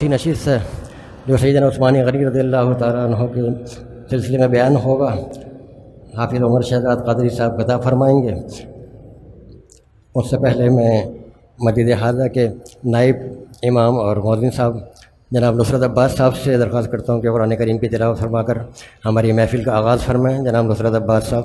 नशीद से जो सैदन उस्मानी गरीब रदी के सिलसिले में बयान होगा, हाफिज़ उमर शहजाद कदरी साहब कता फरमाएँगे। उससे पहले मैं मस्जिद हाजा के नायब इमाम और मौलिन साहब, जनाब नुसरत अब्बास साहब से दरख्वास्त करता हूँ कि कुरान करीम की तिलावत फरमाकर हमारी महफ़िल का आगाज़ फरमाएँ। जनाब नुसरत अब्बास साहब।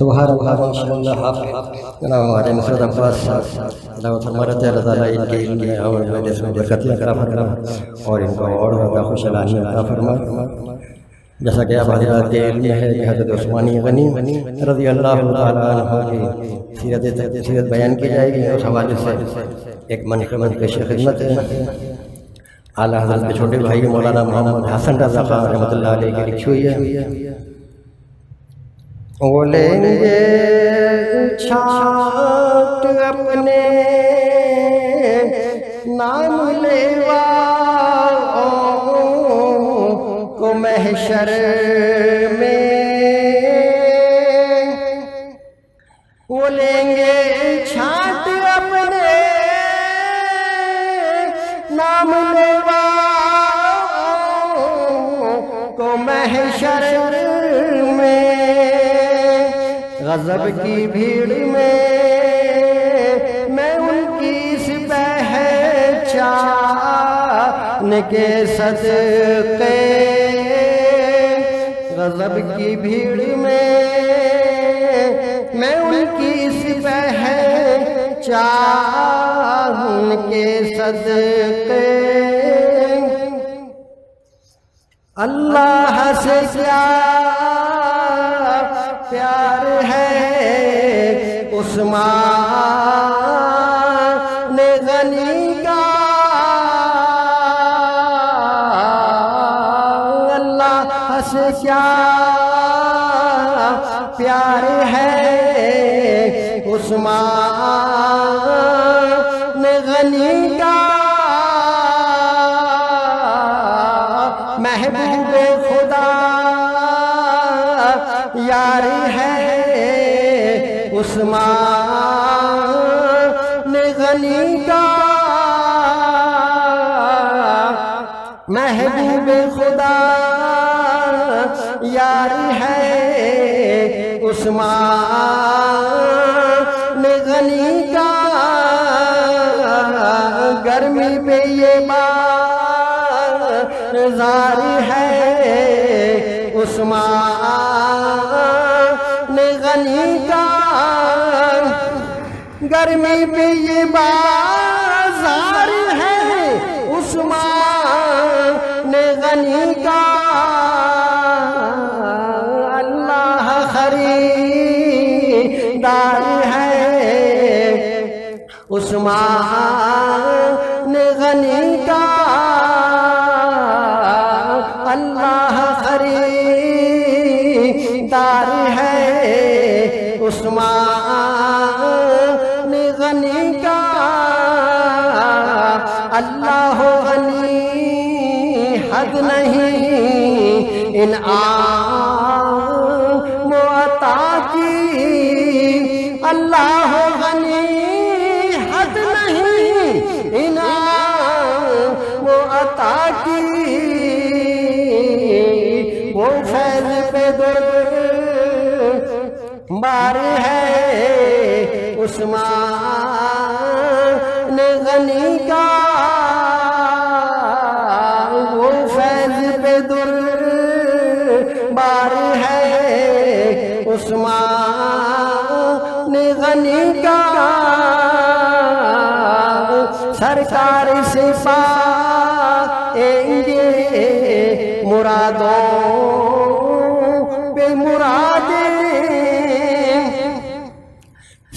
सुबहान अल्लाह इंशाअल्लाह हाफिज़ जनाब हमारे नुसरत अब्बास साहब अल्लाह फरमाते हैं अल्लाह ताला इनके इनके और मजलिस में बरकत अता फरमा और इनको और ज़्यादा खुशहाली अता फरमा जैसा कि आप हजरात के इल्म में है कि हज़रत उस्मानी गनी रज़ी अल्लाह तआला अन्हु की सीरत सीरत बयान की जाएगी उस हवाले से एक मनकमत पेश खिदमत है आला हज़रत के छोटे भाई मौलाना मोहम्मद हसन रज़ा खान अलैह की लिखी हुई है। बोलेंगे छाट अपने नाम लेवा को महशर में। बोलेंगे सामने को में, गजब की भीड़ में, मैं उनकी इस पहचान के सदके, गजब की भीड़ में, मैं उनकी इस पहचान उनके सदके। अल्लाह से क्या प्यार है? उस्मान गनी का। अल्लाह से क्या प्यार महबूब खुदा, यार है उस्मान। गनी का गर्मी पे ये बाज़ार है उस्मान। गनी का गर्मी पे ये बाज़ार इन आता की। अल्लाह गनी, हद नहीं। इन अता की। वो फैज पे दर्द बार है उस्मान गनी।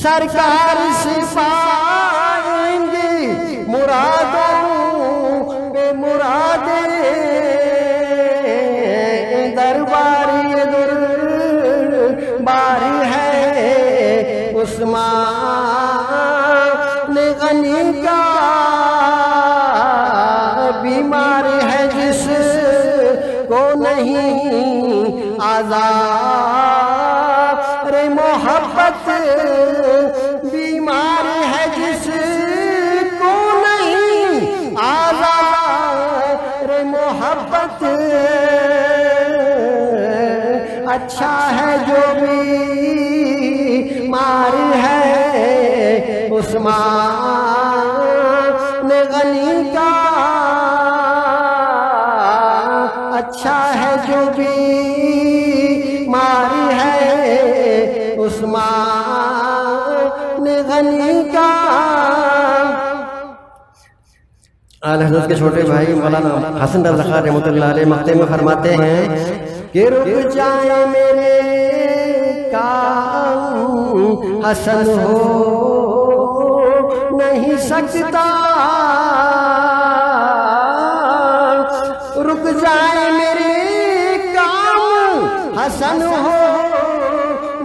सरकार अच्छा है जो भी मार है उस्मान गनी का। अच्छा है जो भी मार है उस्मान गनी का। आल हज़रत के छोटे भाई मौलाना हसन रहमतुल्लाह अलैह मक्ते में फरमाते हैं कि रुक जाए मेरे काम हसन हो, नहीं सकता। रुक जाए मेरे काम हसन हो,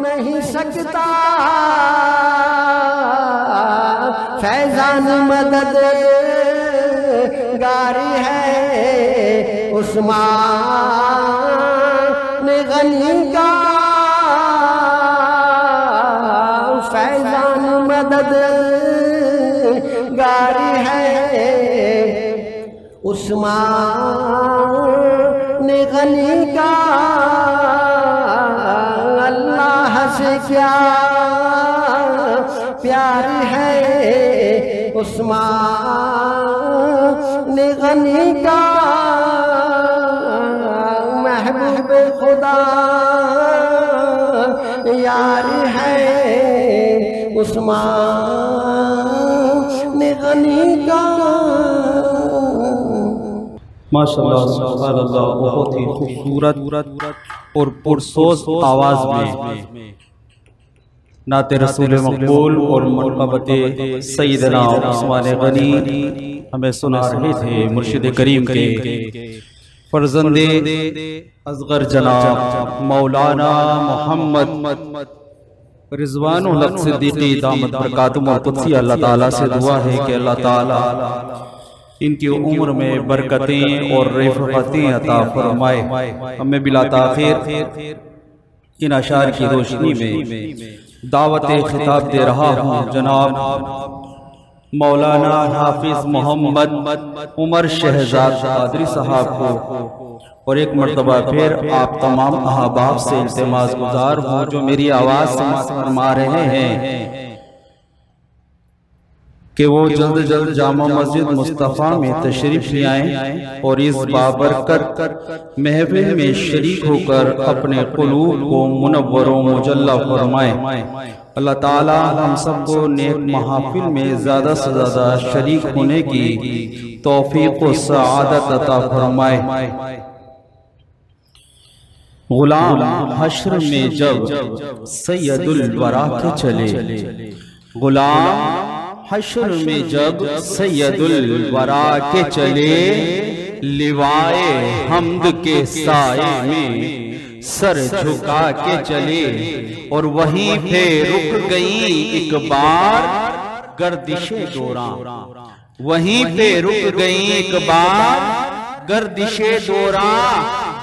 नहीं सकता। फैजान मदद गारी है उस्मान। गनी का फैजान मदद। गारी है। उस्मान गनी का। अल्लाह से क्या प्यार है? उस्मान गनी का। महबूब खुदा यार है उस्मान गनी का। माशाल्लाह सुभान अल्लाह बहुत ही खूबसूरत और पुरसोज आवाज़ में नाते रसूल मकबूल और मनकबत उस्मान गनी हमें सुना रहे थे मुर्शिद करीम के। फर्जंदे असगर जनाब, मौलाना मोहम्मद रिजवान सिद्दीकी दामत बरकातुम और कुदसी, अल्लाह ताला से दुआ है कि अल्लाह ताला इनकी उम्र में बरकतें और रेफतें अता फरमाए। हमें बिला ताखिर इन अशार की रोशनी में दावत खिताब दे रहा हूँ, जनाब। मौलाना हाफिज मोहम्मद उमर शहजाद साहब को और एक मरतबा फिर आप तमाम अहबाब से इल्तमास गुजार हूँ जो मेरी आवाज़ समाज फरमा रहे हैं कि वो जल्द जल्द जामा मस्जिद मुस्तफ़ा में तशरीफ़ ले आए और इस बाबरकत महफिल में शरीक होकर अपने कुलूब को मुनवर मुजल्ला फरमाए। अल्लाह ताला हम सबको नेक महाफिल में ज़्यादा से ज़्यादा शरीक होने की तौफीक व सआदत अता फरमाए। गुलाम हश्र में जब सैयदुल वरा के चले। गुलाम हश्र में जब सैयदुल वरा के चले। लिवाए हमद के साए में सर झुका के चले। और वहीं पे रुक गई एक बार गर्दिशे दौरा वहीं पे रुक गई एक बार गर्दिशे दौरा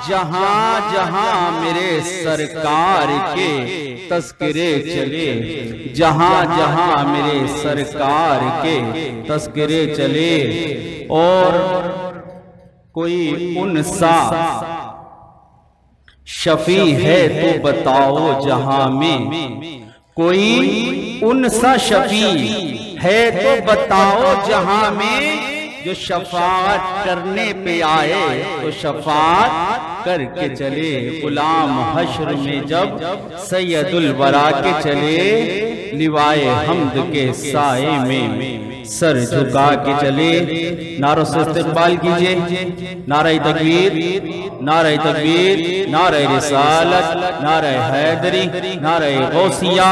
जहाँ जहाँ मेरे सरकार के तस्करे चले, जहाँ जहाँ मेरे सरकार के तस्करे चले, और कोई उनसा शफी है तो बताओ जहाँ में, कोई उनसा शफी है तो बताओ जहाँ में, जो शफात करने पे आए तो शफात करके चले गुलाम हश्र में जब सैयदुल वरा के चले लिवाए हमद के साए में सर झुका के चले नारों से इस्तेमाल कीजिए नारा तकबीर नारा तकबीर नारा रिसालत नारा हैदरी नारा गौसिया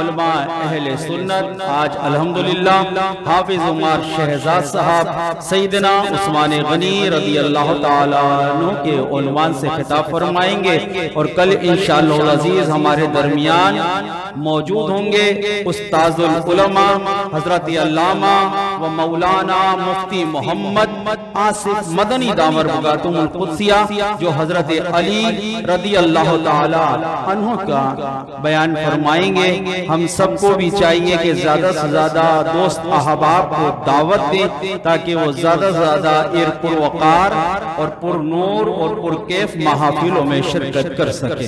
उलमा अहले सुन्नत आज अल्हम्दुलिल्लाह हाफिज उमर शहजाद साहब सईदना उस्मान गनी रदी अल्लाह तआला के उन्वान से खिताब फरमाएँगे और कल इंशाअल्लाह अज़ीज़ हमारे दरमियान मौजूद होंगे उस्ताजुल उलमा हज़रत अल्लामा व मौलाना मुफ्ती मोहम्मद आसिफ मदनी दामर बगातुम कुदसिया जो हज़रत अली रदी अल्लाह तआला का बयान फरमाएँगे। हम सबको भी चाहिए कि ज़्यादा से ज़्यादा दोस्त अहबाब को दावत दें ताकि वो ज़्यादा से ज़्यादा पुरवकार और पुरनूर और पुरकैफ महाफिलों में शिरकत कर सके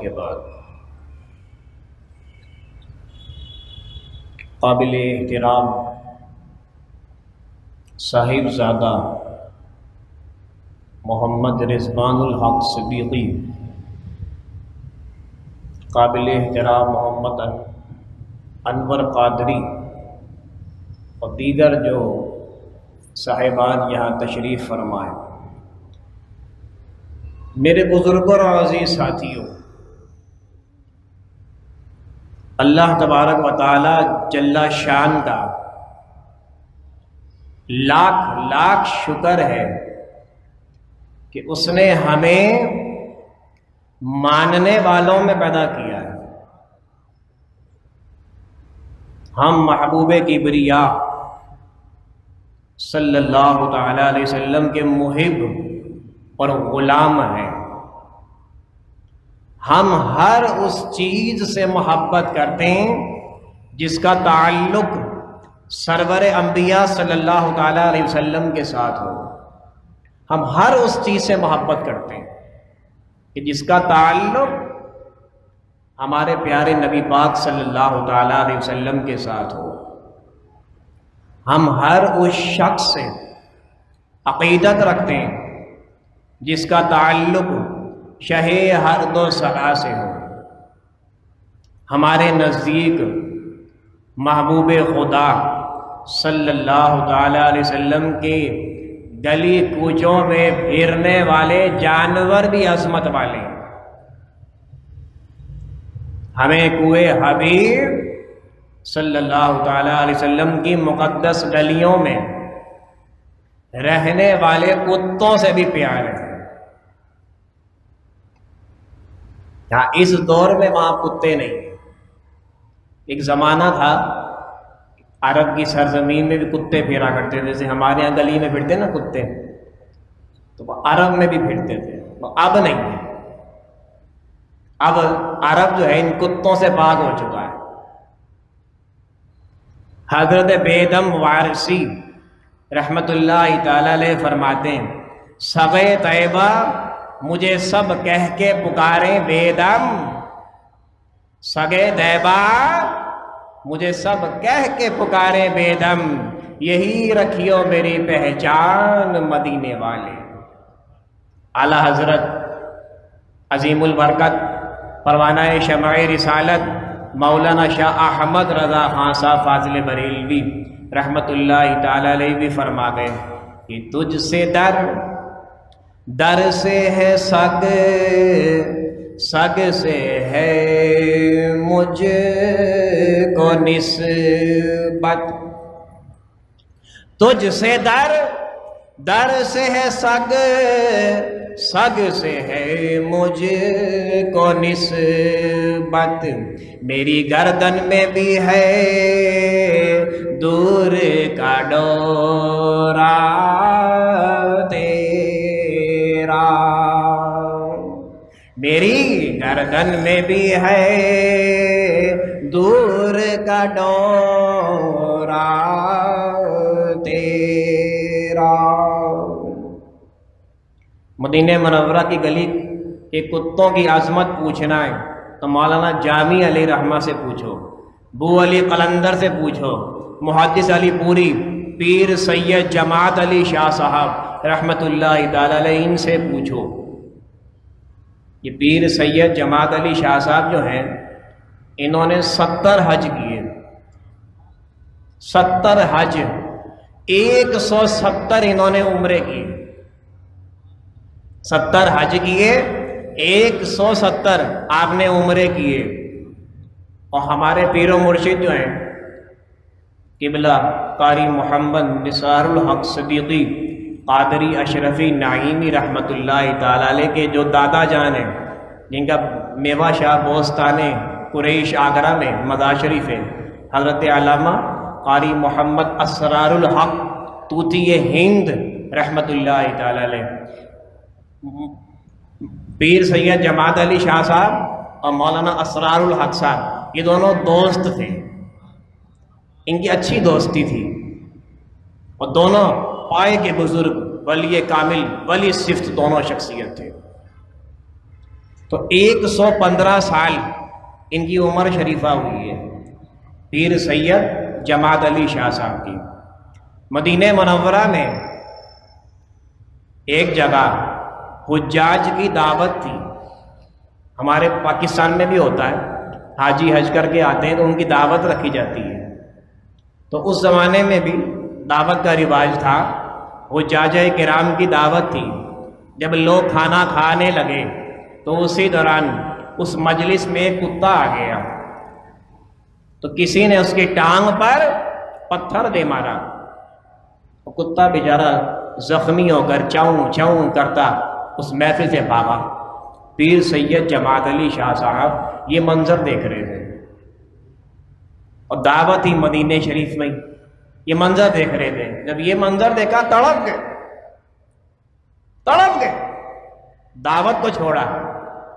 के बाद काबिल एहतराम साहिबजादा मोहम्मद रिजवानुल हक सिद्दीकी काबिल एहतराम मोहम्मद अनवर कादरी और दीगर जो साहिबान यहाँ तशरीफ़ फरमाए। मेरे बुज़ुर्गों और अज़ीज़ साथियों, अल्लाह तबारक व ताली जल्ला शान का लाख लाख शुक्र है कि उसने हमें मानने वालों में पैदा किया है। हम महबूब किबरिया सल्लल्लाहु अलैहि वसल्लम के मुहिब और ग़ुलाम हैं। हम हर उस चीज़ से मोहब्बत करते हैं जिसका ताल्लुक सरवर अम्बिया सल्लल्लाहु अलैहि वसल्लम के साथ हो। हम हर उस चीज़ से मोहब्बत करते हैं। कि जिसका ताल्लुक हमारे प्यारे नबी पाक सल्लल्लाहु अलैहि वसल्लम के साथ हो। हम हर उस शख्स से अकीदत रखते हैं, जिसका ताल्लुक शहे हर दो सला से हो। हमारे नज़दीक महबूब खुदा सल्लल्लाहु अलैहि वसल्लम के गली कूचों में फिरने वाले जानवर भी असमत वाले। हमें कुए हबीब सल्लल्लाहु अलैहि वसल्लम की मुकद्दस गलियों में रहने वाले कुत्तों से भी प्यार है। हाँ इस दौर में वहाँ कुत्ते नहीं एक ज़माना था अरब की सरजमीन में भी कुत्ते फिरा करते थे, जैसे हमारे यहाँ गली में फिरते ना कुत्ते। तो वो अरब में भी फिरते थे। वो अब नहीं है। अब अरब जो है, इन कुत्तों से बाग हो चुका है। हज़रत बेदम वारसी रहमत ताला फरमाते हैं सगे तैबा, मुझे सब कह के पुकारे बेदम। सगे दैबा मुझे सब कह के पुकारे बेदम, यही रखियो मेरी पहचान मदीने वाले। आला हज़रत अजीमुल बरकत परवाना शमाय रिसालत, मौलाना शाह अहमद रजा खान साहब फाजिल बरेलवी, रहमतुल्लाह ताला भी फरमा गए कि तुझसे दर दर से है सग सग से है मुझ को निस्बत। तुझ से दर दर से है सग सग से है मुझ को निस्बत। मेरी गर्दन में भी है दूर का डोरा तेरा। मेरी गर्दन में भी है, दूर का डोरा तेरा। मदीने मनवरा की गली के कुत्तों की आजमत पूछना है तो मौलाना जामी अली रहमा से पूछो, बू अली कलंदर से पूछो मुहदस अली पूरी, पीर सैयद जमात अली शाह साहब, रहमतुल्लाह ताला इनसे पूछो। ये पीर सैयद जमात अली शाह साहब जो हैं, इन्होंने सत्तर हज किए। सत्तर हज, एक सौ सत्तर इन्होंने उम्रे किए सत्तर हज किए, एक सौ सत्तर आपने उम्रे किए। और हमारे पीरो मुर्शिद जो हैं, किबला कारी मोहम्मद निसारुल हक सदीकी कादरी अशरफी नाइमी रहमत ताला के जो दादा जान हैं, जिनका मेवा शाह बोस्तान कुरैश आगरा में मदा शरीफ है। हज़रत अलामा कारी मोहम्मद असरारुल हक, तूती हिंद, रहमतुल्लाह ताला पीर सैयद जमात अली शाह साहब और मौलाना असरारुल हक साहब, ये दोनों दोस्त थे। इनकी अच्छी दोस्ती थी। और दोनों पाए के बुज़ुर्ग वली कामिल वली सिफ्त दोनों शख्सियत थे। तो 115 साल इनकी उम्र शरीफा हुई है, पीर सैयद जमात अली शाह साहब की। मदीने मनवरा में एक जगह हुजाज की दावत थी। हमारे पाकिस्तान में भी होता है, हाजी हज करके आते हैं तो उनकी दावत रखी जाती है। तो उस ज़माने में भी दावत का रिवाज था हुजाज कराम की दावत थी। जब लोग खाना खाने लगे तो उसी दौरान उस मजलिस में कुत्ता आ गया। तो किसी ने उसकी टांग पर पत्थर दे मारा। तो कुत्ता बेचारा जख्मी होकर चाऊ चाऊ करता उस महफिल से भागा। पीर सैयद जमात अली शाह साहब ये मंजर देख रहे थे। और दावत ही मदीने शरीफ में ये मंजर देख रहे थे। जब ये मंजर देखा, तड़प गए। तड़प गए। दावत को छोड़ा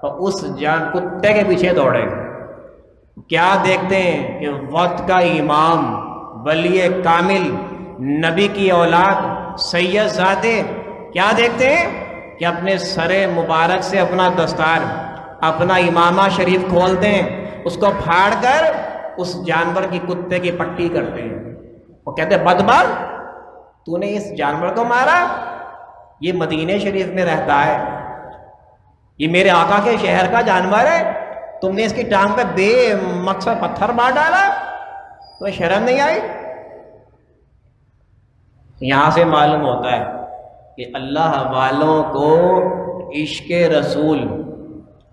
और उस जान कुत्ते के पीछे दौड़े। क्या देखते हैं कि वक्त का इमाम वली कामिल, नबी की औलाद, सैयद जादे, क्या देखते हैं कि अपने सरे मुबारक से अपना दस्तार, अपना इमामा शरीफ खोलते हैं, उसको फाड़ कर उस जानवर की कुत्ते की पट्टी करते हैं। वो कहते बदबर तूने इस जानवर को मारा? ये मदीने शरीफ में रहता है। ये मेरे आका के शहर का जानवर है। तुमने इसकी टांग पे बे मकसद पत्थर मार डाला। तो शर्म नहीं आई? यहाँ से मालूम होता है कि अल्लाह वालों को इश्क रसूल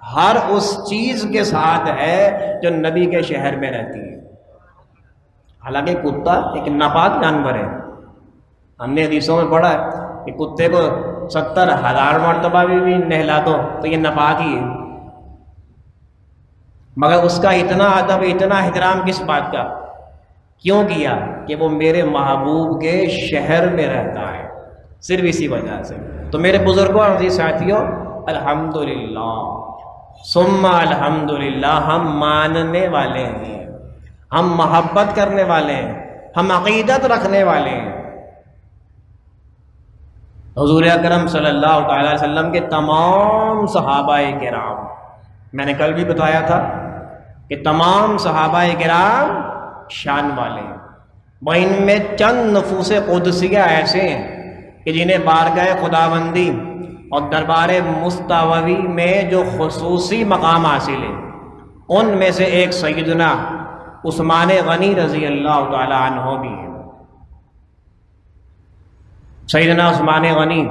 हर उस चीज़ के साथ है जो नबी के शहर में रहती है। हालाँकि कुत्ता एक नापाक जानवर है। हमने हदीसों में पढ़ा है कि कुत्ते को सत्तर हज़ार मरतबा भी, भी नहला दो तो ये नापाक ही है। मगर उसका इतना अदब इतना एहतराम किस बात का? क्यों किया कि वो मेरे महबूब के शहर में रहता है? सिर्फ़ इसी वजह से। तो मेरे बुज़ुर्गों और साथियों अल्हम्दुलिल्लाह। सुम्मा अल्हम्दुलिल्लाह हम मानने वाले हैं। हम मोहब्बत करने वाले हैं, हम अकीदत रखने वाले हैं। हजूर अकरम वसल्लम के तमाम सहाबा कराम, मैंने कल भी बताया था कि तमाम सहाबा कराम शान वाले हैं। इनमें चंद नफूस कुदसिया ऐसे हैं कि जिन्हें बारगाह खुदाबंदी और दरबार मुस्तवी में जो खसूसी मकाम हासिल है, उनमें से एक सैदना उस्मान गनी रज़ी अल्लाह तहो भी है। सैदना उस्मान गनी,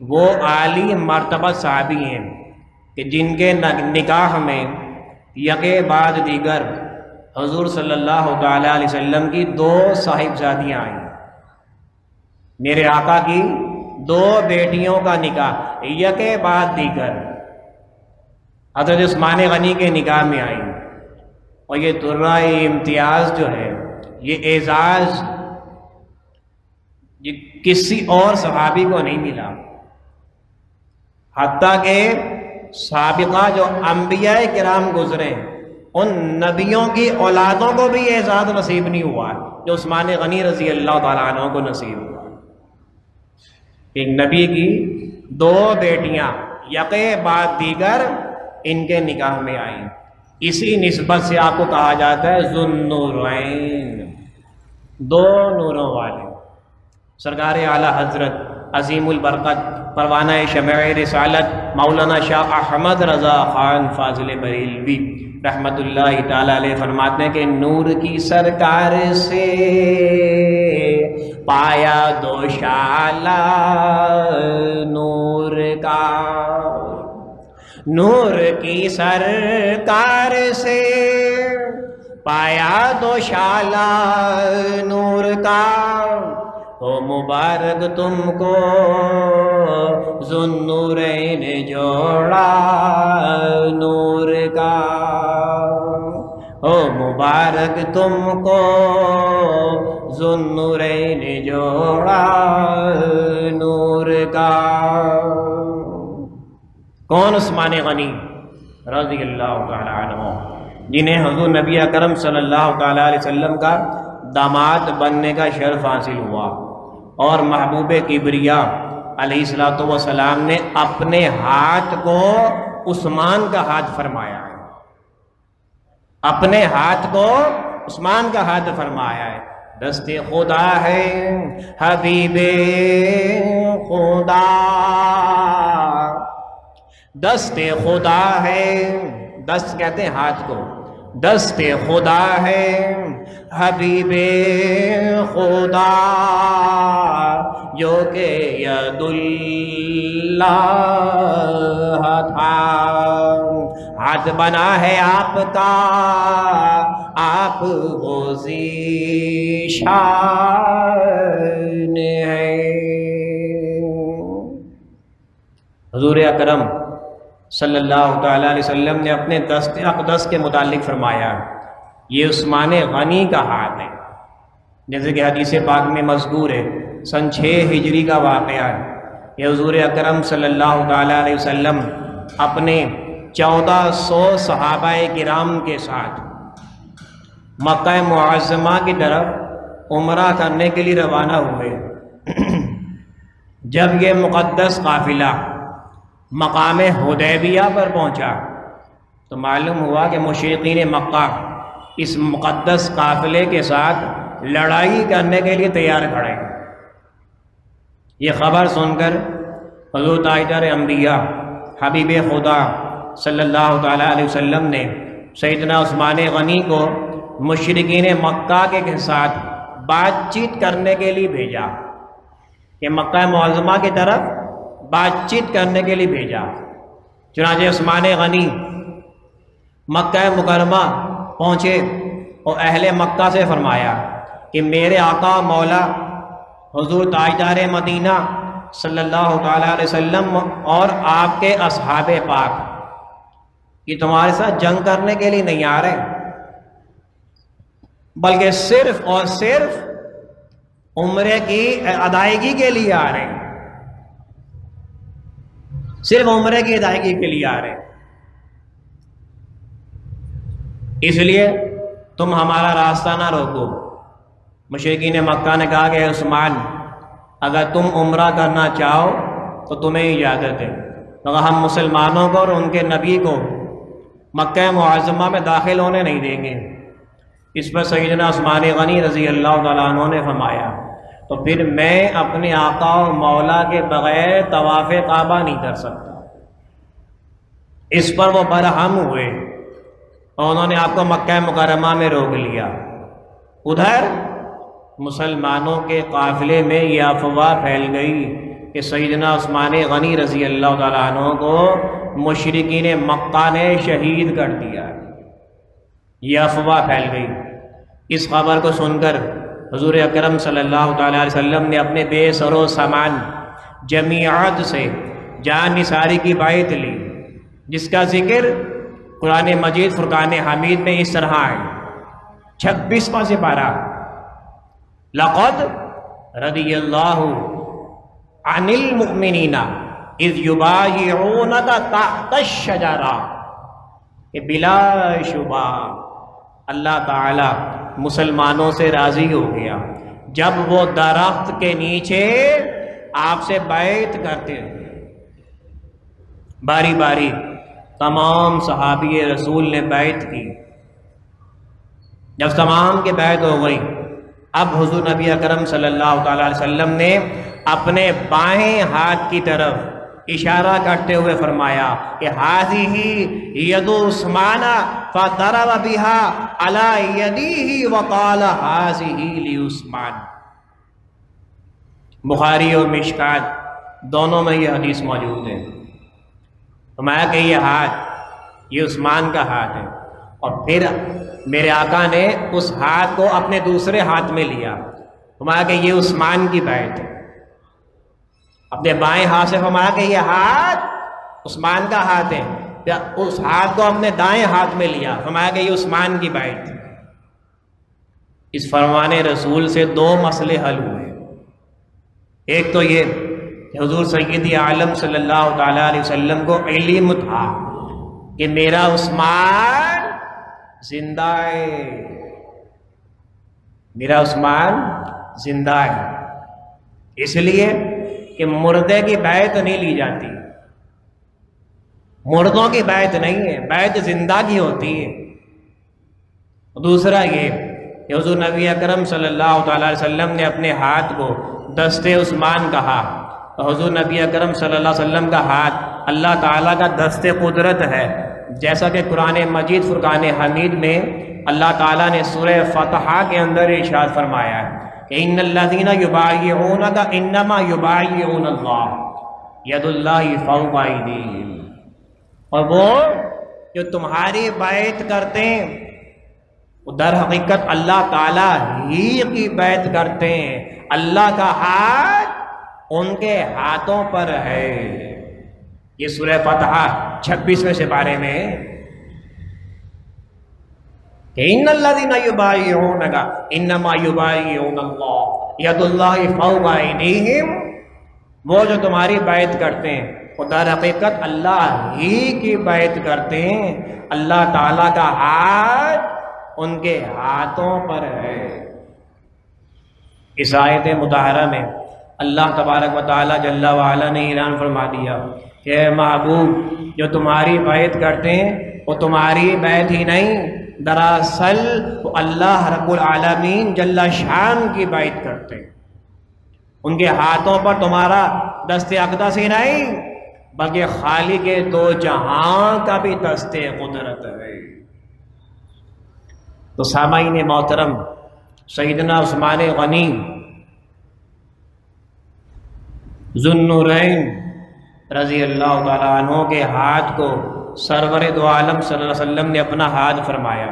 वो आली मरतबा साहबी हैं कि जिनके निकाह में यके बाद दीगर हजूर सल्लल्लाहु अलैहि वसल्लम की दो साहिबजादियाँ आई। मेरे आका की दो बेटियों का निकाह, यके बाद दीगर हज़रत उस्मान गनी के निकाह में आई। और ये तुर्रा इम्तियाज़ जो है, ये एजाज़, ये किसी और सहाबी को नहीं मिला। हती के सबका जो अम्बिया कराम गुजरे, उन नबियों की औलादों को भी एजाज नसीब नहीं हुआ, जो उस्मान गनी रज़ी अल्लाह तु को नसीब हुआ। एक नबी की दो बेटियाँ, यके बाद दीगर इनके निकाह में आई। इसी नस्बत से आपको कहा जाता है जुन्नूरैन, दो नूरों वाले। सरकार आला हज़रत अजीमुल बरकत, परवाना शम रसालत, मौलाना शाह अहमद रज़ा ख़ान फाजिल बरेलवी रहमतुल्लाह ताला फरमाते हैं कि नूर की सरकार से पाया दोशाला नूर का। नूर की सरकार से पाया दोशाला नूर का। हो मुबारक तुमको जुन्नूरैन जोड़ा नूर का। हो मुबारक तुमको जुन्नूरैन जोड़ा नूर का। कौन उस्मान गनी? रज़ी अल्लाह जिन्हें हजूर नबी अकरम सल्लल्लाहु अलैहि वसल्लम का दामाद बनने का शर्फ हासिल हुआ। और महबूब किबरिया सलाम ने अपने हाथ को उस्मान का हाथ फरमाया है। अपने हाथ को उस्मान का हाथ फरमाया है। दस्ते खुदा है, हबीबे खुदा। दस्ते खुदा है। दस्त कहते हैं हाथ को। दस्ते खुदा है। हबीबे खुदा, जो के यदुल्ला था। हाथ बना है आपका, आप वो शान है। हजूर अकरम सल्लल्लाहु अलैहि वसल्लम ने अपने दस्त अकदस के मुतालिक फरमाया, ये उस्मान गनी का हाथ है। जैसे कि हदीस पाक में मजबूर है, सन छः हिजरी का वाक़ है। ये हजूर अकरम सल्लल्लाहु अलैहि वसल्लम अपने चौदह सौ सहाबा कराम के साथ मक्का मुआज़मा की तरफ़ उम्र करने के लिए रवाना हुए। जब ये मुक़दस काफ़िला मकाम हदैबिया पर पहुँचा। तो मालूम हुआ कि मुशीन मक्का इस मुक़दस काफ़िले के साथ लड़ाई करने के लिए तैयार खड़े ये ख़बर सुनकर हजूर ताइदर अम्बिया हबीब खुदा सल्लल्लाहु अलैहि वसल्लम ने सैदना उस्मान गनी को मुशरकिन मक्का के साथ बातचीत करने के लिए भेजा। कि मक्का मुआज़मा की तरफ़ बातचीत करने के लिए भेजा। चुनाचे उस्मान गनी मक्का मुकरमा पहुँचे और अहले मक्का से फरमाया कि मेरे आका मौला हजूर ताजदार मदीना सल्लल्लाहु अलैहि वसल्लम और आपके असहाब पाक कि तुम्हारे साथ जंग करने के लिए नहीं आ रहे बल्कि सिर्फ़ और सिर्फ़ उम्र की अदायगी के लिए आ रहे हैं। सिर्फ़ उम्र की अदायगी के लिए आ रहे हैं। इसलिए तुम हमारा रास्ता ना रोको। मशरकी ने मक्का ने कहा कि उस्मान, अगर तुम उम्र करना चाहो तो तुम्हें इजाज़त है। मगर हम मुसलमानों को और उनके नबी को मक्का मुआज़मा में दाखिल होने नहीं देंगे। इस पर सैदना उस्मान गनी रज़ी अल्लाह तु ने फरमाया। तो फिर मैं अपने आका और मौला के बग़ैर तवाफ़ काबा नहीं कर सकता। इस पर वो बरहम हुए और उन्होंने आपको मक्का मुकरमा में रोक लिया। उधर मुसलमानों के काफ़िले में यह अफवाह फैल गई कि सईदना उस्मान गनी रज़ी अल्लाह तु को मशरकिन मक्का ने शहीद कर दिया। यह अफवाह फैल गई। इस खबर को सुनकर हजूर अकरम वसल्लम ने अपने बेसरो सामान जमीयत से जान निसारी की बात ली, जिसका ज़िक्र कुरान मजीद फ़ुरकान हामिद में इस तरह है। छब्बीसवा से पारा लक़द रदी अल्लाह अनिल मुमिनीना युबायिऊनका तहत बिला शुबा, अल्लाह ताला मुसलमानों से राज़ी हो गया। जब वो दरख्त के नीचे आपसे बैत करते बारी बारी तमाम सहाबी रसूल ने बैत की। जब तमाम की बैत हो गई, अब हुजूर नबी अकरम सल्लल्लाहु अलैहि वसल्लम ने अपने बाएँ हाथ की तरफ़ इशारा करते हुए फरमाया कि हाजी ही यदुस्माना फतरब बिहा, अला यदी ही वकाल हाजी ही ली उस्मान. बुखारी और मिशकात दोनों में यह हदीस मौजूद है। फरमाया कि ये हाथ, ये उस्मान का हाथ है। और फिर मेरे आका ने उस हाथ को अपने दूसरे हाथ में लिया। फरमाया कि ये उस्मान की बैत है। अपने बाएँ हाथ से फरमाया कि ये हाथ। उस्मान का हाथ है। उस हाथ को हमने दाएँ हाथ में लिया। फरमाया कि ये उस्मान की बाइट। है इस फरमान रसूल से दो मसले हल हुए। एक तो ये हजूर सैदी आलम सल्लल्लाहु अलैहि वसल्लम को इल्म था कि मेरा उस्मान ज़िंदा है। मेरा उस्मान ज़िंदा है। इसलिए कि मुर्दे की बैत नहीं ली जाती। मुर्दों की बैत नहीं है, बैत ज़िंदा की होती है। दूसरा ये हजूर नबी अकरम सल्लल्लाहु अलैहि वसल्लम ने अपने हाथ को दस्ते उस्मान कहा। तो हजूर नबी अकरम सल्लल्लाहु अलैहि वसल्लम का हाथ अल्लाह ताला का दस्ते कुदरत है। जैसा कि कुरान मजीद, फ़ुरकान हमीद में अल्लाह ताला ने सूर्य फतहा के अंदर इशाद फरमाया है। कि इन लदीना युबायून का इन्नमा युबायून यदुल्लाफ़ाई और वो जो तुम्हारी बैत करते हैं दर हकीकत अल्लाह ताला ही की बैत करते हैं अल्लाह का हाथ उनके हाथों पर है ये सूर्य फतहा छब्बीसवें से बारे में वो जो तुम्हारी बैत करते हैं खुदा हकीकत अल्लाह ही की बैत करते हैं अल्लाह ताला का हाथ उनके हाथों पर है इस आयत मुताहरा में अल्लाह तबारक व ताली जल्ला वाला ने ऐलान फरमा दिया कि महबूब जो तुम्हारी बैत करते हैं वो तुम्हारी बैत ही नहीं दरअसल वो अल्लाह रब्बुल आलमीन जल्ला शान की बात करते हैं। उनके हाथों पर तुम्हारा दस्ते अकदा से नहीं, बल्कि खाली के दो जहाँ का भी दस्ते कुदरत है। तो सामाइन मोहतरम, सईदना उस्मान गनी, जुन्नुरैन रज़ी अल्लाह तु के हाथ को सरवर दो आलम वसल्लम ने अपना हाथ फरमाया।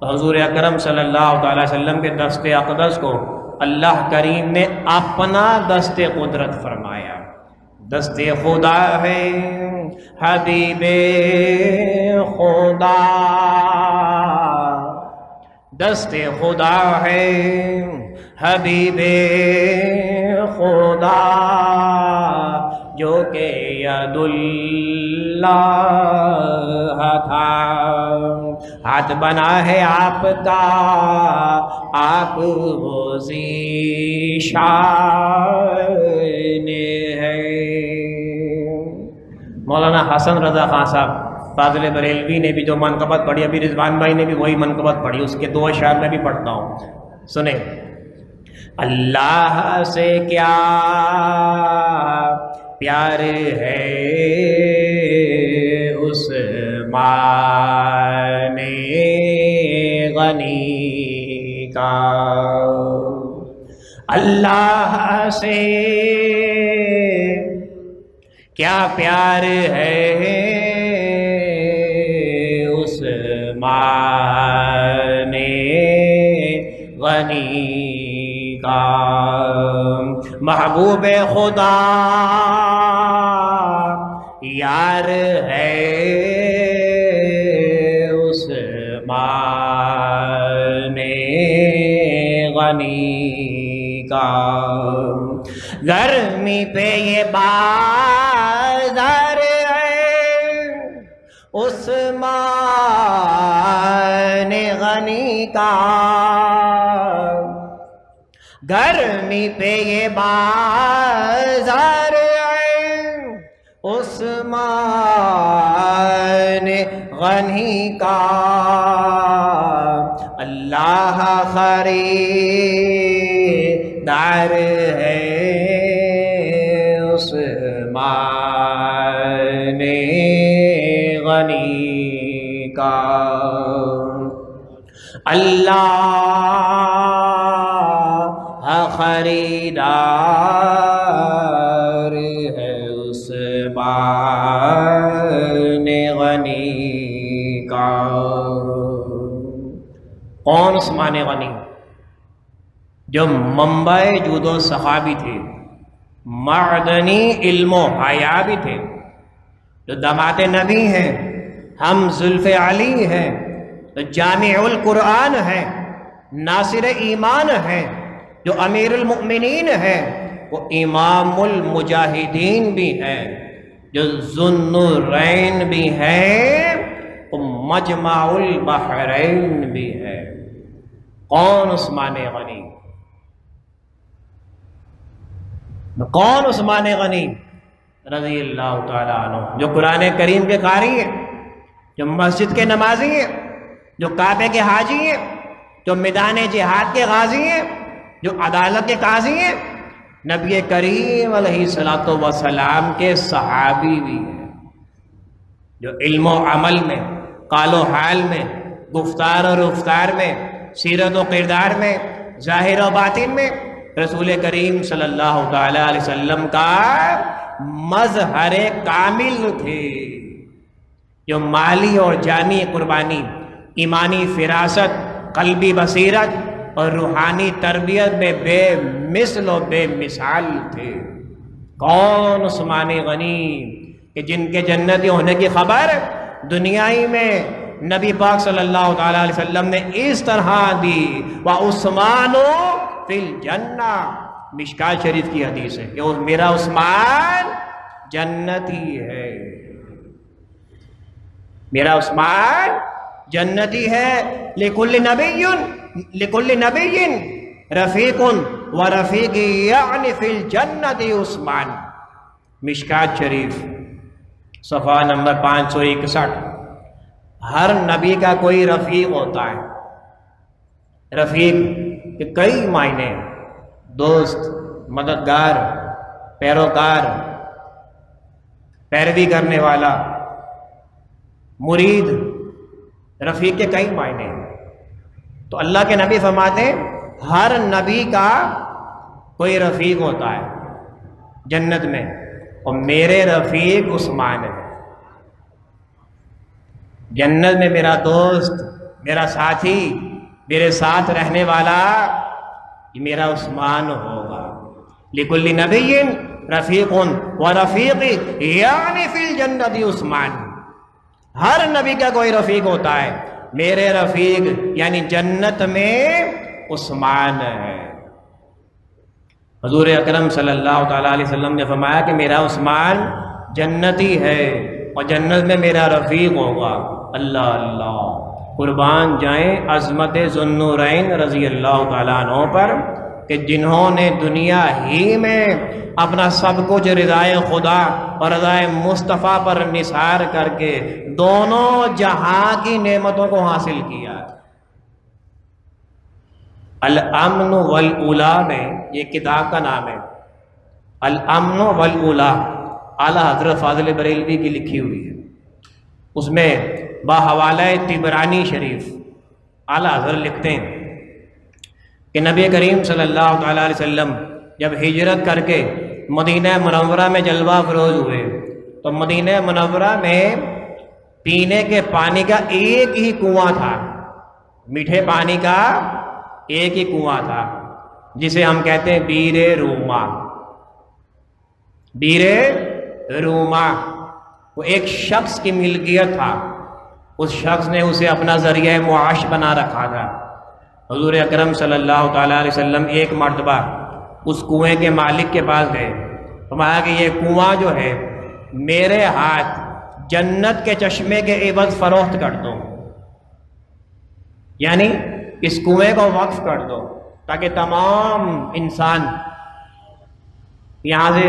तो हजूर अकरम सल्लल्लाहु के दस्त अकदस को अल्लाह करीम ने अपना दस्त कुदरत फरमाया। दस्त खुदा है, हबीबे खुदा। दस्त खुदा है, हबीबे खुदा। जो के था। हाथ बना है आपका, आप ने है। मौलाना हसन रजा खान साहब, फाजिल बरेलवी ने भी जो मनकबत पढ़ी, अभी रिजवान भाई ने भी वही मनकबत पढ़ी, उसके दो अशार में भी पढ़ता हूँ। सुने। अल्लाह से क्या प्यार है? माने गनी का अल्लाह से क्या प्यार है उस माने गनी का महबूब खुदा यार है माने गनी का गर्मी पे ये बाज़ार है उस्मान गनी का गर्मी पे ये बाज़ार है उस्मान गनी का। अल्लाह खरीदार है उस्मान गनी का। अल्लाह खरीदार है उस्मान गनी कौन उस्मान गनी जो मुंबई जूदो सहाबी थे मदनी इल्मो हया भी थे, जो दमात नबी हैं, हम जुल्फ़ अली हैं तो जामिउल कुरान है, नासिर ईमान है, जो अमीरुल मुमिनीन है, वो इमामुल मुजाहिदीन भी है, जो जुन्नुरैन भी है मजमाउल बहरैन भी है। कौन उस्मान गनी? कौन उस्मान गनी? रज़ी अल्लाह अन्हु। जो कुरान करीम के कारी हैं, जो मस्जिद के नमाजी हैं, जो काबे के हाजी हैं, जो मैदान जिहाद के गाजी हैं, जो अदालत के काजी हैं, नबी करीम सलातो वसलाम के सहाबी भी हैं, जो इल्म अमल में कालो हाल में, गुफ्तार और रुफ्तार में, सीरत व किरदार में, ज़ाहिर व बातिन में, रसूल करीम सल्लल्लाहु अलैहि वसल्लम का मजहर कामिल थे। जो माली और जानी कुर्बानी, ईमानी फिरासत, कल्बी बसीरत और रूहानी तरबियत में बेमिसल और बेमिसाल थे। कौन उस्मान गनी कि जिनके जन्नती होने की खबर दुनियाई में नबी पाक सल्लल्लाहु अलैहि वसल्लम ने इस तरह दी व उस्मानो फिल जन्ना। मिशकाल शरीफ की हदीस है कि मेरा उस्मान जन्नती है। मेरा उस्मान जन्नती है। लिकुल नबीन लिकुल नबीन रफीकुन व रफीक यानी फिल जन्नती उस्मान। मिशकात शरीफ सफ़ा नंबर पाँच सौ इकसठ। हर नबी का कोई रफ़ीक होता है। रफ़ीक के कई मायने दोस्त, मददगार, पैरोकार, पैरवी करने वाला, मुरीद, रफ़ीक के कई मायने तो अल्लाह के नबी फरमाते हर नबी का कोई रफ़ीक होता है जन्नत में। और मेरे रफ़ीक उस्मान है। जन्नत में मेरा दोस्त, मेरा साथी, मेरे साथ रहने वाला, ये मेरा उस्मान होगा। लिकुल्ली नबीन रफ़ीकुन व रफ़ीक यानी फिल जन्नती उस्मान। हर नबी का कोई रफ़ीक होता है। मेरे रफ़ीक यानी जन्नत में उस्मान है। हजूर अकरम सल्लल्लाहु अलैहि ने फरमाया कि मेरा उस्मान जन्नती है और जन्नत में मेरा रफ़ीक होगा। अल्लाह अल्लाह। कुर्बान जाएँ अजमत जुन्नूरैन रज़ी अल्लाह तु पर कि जिन्होंने दुनिया ही में अपना सब कुछ रज़ाए खुदा और रज़ाए मुस्तफ़ा पर निसार करके दोनों जहाँ की नेमतों को हासिल किया। अल अमन वल उला में, ये किताब का नाम है। अल अमन वल उला आला हज़रत फाजिल बरेलवी की लिखी हुई है। उसमें बहवाला तिबरानी शरीफ, आला हज़रत लिखते हैं कि नबी करीम सल्लल्लाहु अलैहि वसल्लम जब हिजरत करके मदीना मनवरा में जलवा फरोज हुए तो मदीना मनवरा में पीने के पानी का एक ही कुआँ था। मीठे पानी का एक ही कुआँ था, जिसे हम कहते हैं बीरे रूमा। बीरे रूमा, वो एक शख्स की मिलकियत था। उस शख्स ने उसे अपना ज़रिया मुआश बना रखा था। हजूर अकरम सल्लल्लाहु अलैहि वसल्लम एक मरतबा उस कुएँ के मालिक के पास गए। फरमाया कि ये कुआँ जो है, मेरे हाथ जन्नत के चश्मे के एवज फरोख्त कर दो। यानी इस कुएँ को वक्फ कर दो, ताकि तमाम इंसान यहाँ से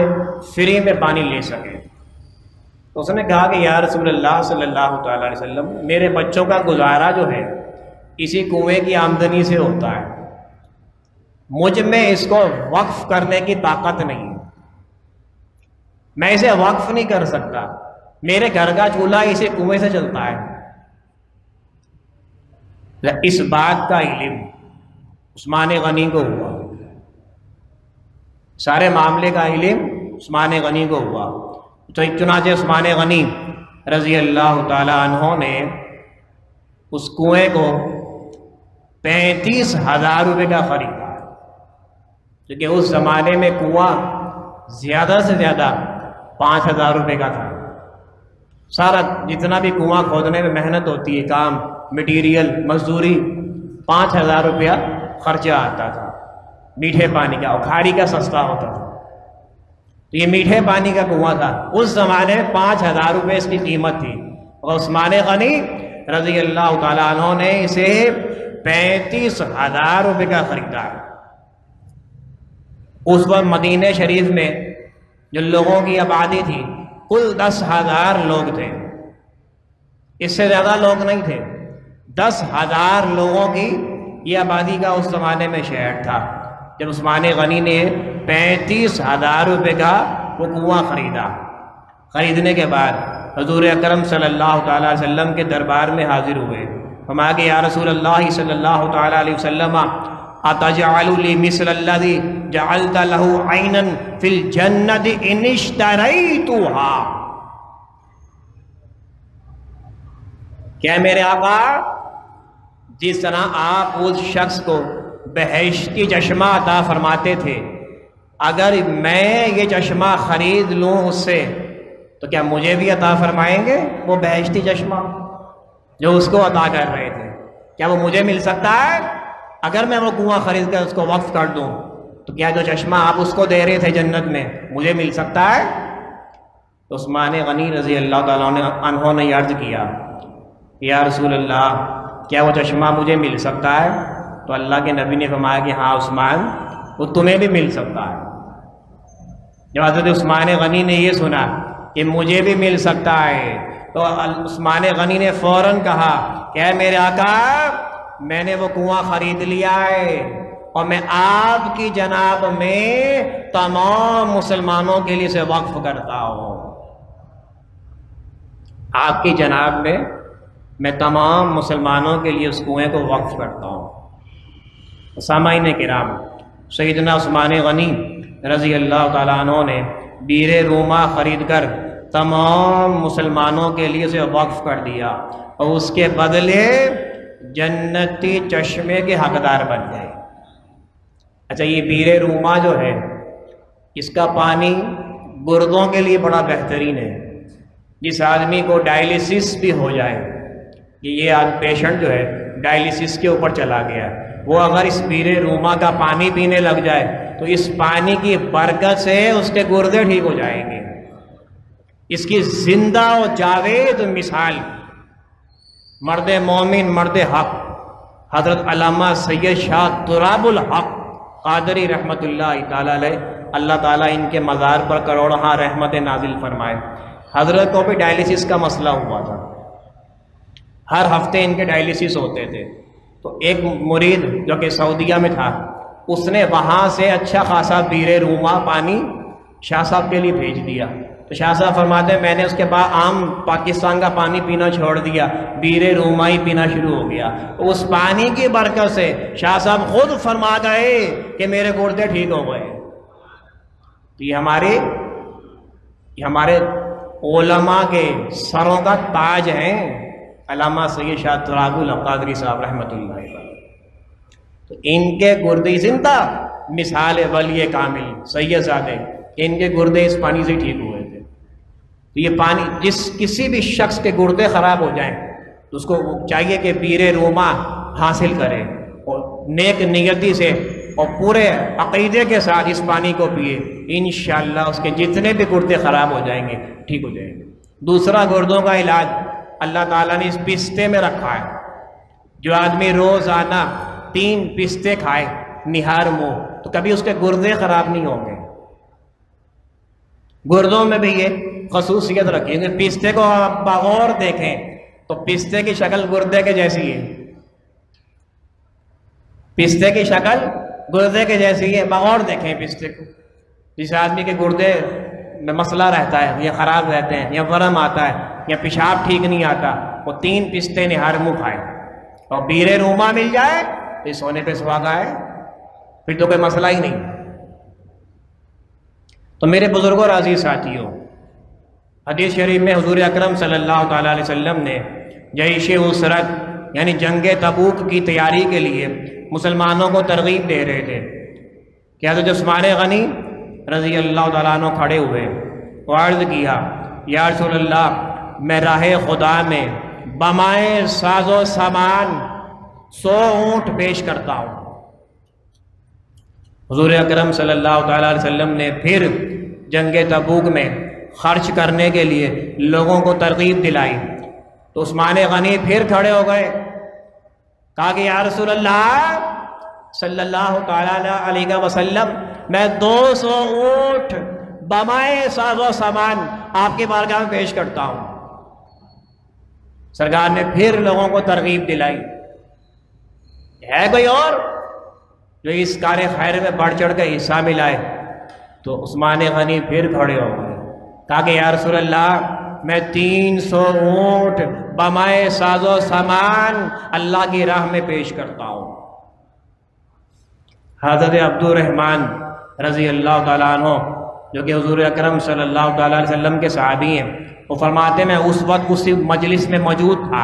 फ्री में पानी ले सके। तो उसने कहा कि यार रसूल अल्लाह सल्लल्लाहु अलैहि वसल्लम, मेरे बच्चों का गुजारा जो है, इसी कुएँ की आमदनी से होता है। मुझमें इसको वक्फ करने की ताकत नहीं मैं इसे वक्फ नहीं कर सकता। मेरे घर का चूल्हा इसी कुएँ से चलता है। इस बात का इलिम उस्मान गनी को हुआ। सारे मामले का इलिम उस्मान गनी को हुआ। तो एक चुनाच उस्मान गनी रज़ी अल्लाह तहों ने उस कुएँ को पैंतीस हज़ार रुपये का खरीदा। क्योंकि उस ज़माने में कुआँ ज़्यादा से ज़्यादा पाँच हज़ार रुपये का था। सारा जितना भी कुआँ खोदने में मेहनत होती है, काम मटेरियल मजदूरी, पाँच हज़ार रुपया खर्चा आता था। मीठे पानी का और खाड़ी का सस्ता होता था। तो ये मीठे पानी का कुआँ था। उस जमाने में पाँच हज़ार रुपये इसकी कीमत थी। और उस्मान गनी रज़ी अल्लाह तु ने इसे पैंतीस हज़ार रुपये का खरीदा। उस वक्त मदीने शरीफ में जो लोगों की आबादी थी, कुल दस हज़ार लोग थे। इससे ज़्यादा लोग नहीं थे। दस हज़ार लोगों की ये आबादी का उस ज़माने में शहर था। जब उस्मान गनी ने पैंतीस हज़ार रुपये का वो कुआँ ख़रीदा। ख़रीदने के बाद हजूर अक्रम सल्लल्लाहु अलैहि वसल्लम के दरबार में हाजिर हुए। हम आगे, या रसूल अल्लाह सल्लल्लाहु अलैहि वसल्लम क्या मेरे आका? जिस तरह आप उस शख्स को बहशती चश्मा अता फरमाते थे, अगर मैं ये चश्मा ख़रीद लूँ उससे तो क्या मुझे भी अता फरमाएँगे वो बहशती चश्मा जो उसको अता कर रहे थे? क्या वो मुझे मिल सकता है? अगर मैं वो कुआँ ख़रीद कर उसको वक्फ कर दूँ तो क्या जो चश्मा आप उसको दे रहे थे जन्नत में, मुझे मिल सकता है? तो उस्मान गनी रज़ी अल्लाह तहों ने अर्ज़ किया या रसूल अल्लाह क्या वो चश्मा मुझे मिल सकता है? तो अल्लाह के नबी ने फरमाया कि हाँ उस्मान, वो तुम्हें भी मिल सकता है। जब हज़रत उस्मान गनी ने ये सुना कि मुझे भी मिल सकता है तो उस्मान गनी ने फ़ौरन कहा, क्या मेरे आका, मैंने वो कुआँ खरीद लिया है और मैं आपकी जनाब में तमाम मुसलमानों के लिए से वक्फ करता हूँ। आपकी जनाब में मैं तमाम मुसलमानों के लिए उस कुएँ को वक्फ करता हूँ। सामाइन कराम, सईदना उस्मान गनी रज़ी अल्लाह तु ने बीर रूमा ख़रीद कर तमाम मुसलमानों के लिए उसे वक्फ कर दिया और उसके बदले जन्नती चश्मे के हकदार बन गए। अच्छा ये बीर रूमा जो है, इसका पानी गुर्दों के लिए बड़ा बेहतरीन है। जिस आदमी को डायलिसिस भी हो जाए कि ये आज पेशेंट जो है डायलिसिस के ऊपर चला गया। वो अगर इस पीरे रूमा का पानी पीने लग जाए तो इस पानी की बरकत से उसके गुर्दे ठीक हो जाएँगे। इसकी ज़िंदा और जावेद मिसाल। मर्द मोमिन, मर्द हक। हज़रत अलामा सैयद शाह तुराबुल हक, कादरी रहमत अल्लाह ताला इनके मज़ार पर करोड़ हाँ रहमत नाजिल फरमाए। हज़रत को भी डायलिसिस का मसला हुआ था। हर हफ़्ते इनके डायलिसिस होते थे। तो एक मुरीद जो कि सऊदीया में था, उसने वहाँ से अच्छा खासा बीरे रूमा पानी शाह साहब के लिए भेज दिया। तो शाह साहब फरमाते, मैंने उसके बाद आम पाकिस्तान का पानी पीना छोड़ दिया, बीरे रूमा ही पीना शुरू हो गया। तो उस पानी की बरकत से शाह साहब खुद फरमा गए कि मेरे गुर्दे ठीक हो गए। तो ये हमारे ये हमारे ओलमा के सरों का ताज हैं। अलामा सैयद शाह तुरागुल अब्कादरी साहब अलैह। तो इनके गुर्दे ज़िंदा, मिसाल वली कामिल, सैयद सादे इनके गुर्दे इस पानी से ठीक हुए थे। तो ये पानी, जिस किसी भी शख्स के गुर्दे ख़राब हो जाएँ तो उसको चाहिए कि पीर रोमा हासिल करे और नेक नियति से और पूरे अकीदे के साथ इस पानी को पिए। इन उसके जितने भी गुर्दे ख़राब हो जाएँगे, ठीक हो जाएँगे। दूसरा गुर्दों का इलाज अल्लाह ताला ने इस पिस्ते में रखा है। जो आदमी रोज़ाना तीन पिस्ते खाए, निहार मुँह तो कभी उसके गुर्दे ख़राब नहीं होंगे। गुर्दों में भी ये खसूसियत रखी। है पिस्ते को आप और देखें तो पिस्ते की शक्ल गुर्दे के जैसी है। पिस्ते की शक्ल गुर्दे के जैसी है और देखें पिस्ते को। जिस आदमी के गुर्दे में मसला रहता है, या ख़राब रहते हैं, या वरम आता है या पेशाब ठीक नहीं आता, वो तीन पिस्ते निहार मुँह खाए। और बीरे रूमा मिल जाए तो सोने पे सुहागा है, फिर तो कोई मसला ही नहीं। तो मेरे बुज़ुर्गों, राज़ी साथियों, हदीस शरीफ में हजूर अकरम सल्लल्लाहु अलैहि वसल्लम ने जैश उसरत, यानी जंग तबूक की तैयारी के लिए मुसलमानों को तरगीब दे रहे थे क्या तो उस्मान गनी रज़ी अल्लाह तु खड़े हुए। अर्ज़ किया, या अल्लाह मैं राह खुदा में, बमाए साजो सामान, सौ ऊँट पेश करता हूँ। हजूर अक्रम वसल्लम ने फिर जंग तबूक में खर्च करने के लिए लोगों को तरकीब दिलाई। तो उस्मान गनी फिर खड़े हो गए। कहा कि या रसूल अल्लाह सल्लल्लाहु अलैहि वसल्लम, मैं 200 ऊँट बमाए साजो सामान आपके बारगाह में पेश करता हूँ। सरकार ने फिर लोगों को तरगीब दिलाई। है कोई और जो इस कार्य खैर में बढ़ चढ़ कर हिस्सा मिलाए तो उस्मान गनी फिर खड़े हो गए। कहा कि या रसूल अल्लाह मैं तीन सौ ऊँट बमाए साजो सामान अल्लाह की राह में पेश करता हूँ। हज़रत अब्दुलरहमान रज़ी अल्लाह तु जो कि हजूर अक्रम सल्लल्लाहु अलैहि के सहाबी हैं, वो फरमाते, मैं उस वक्त उसी मजलिस में मौजूद था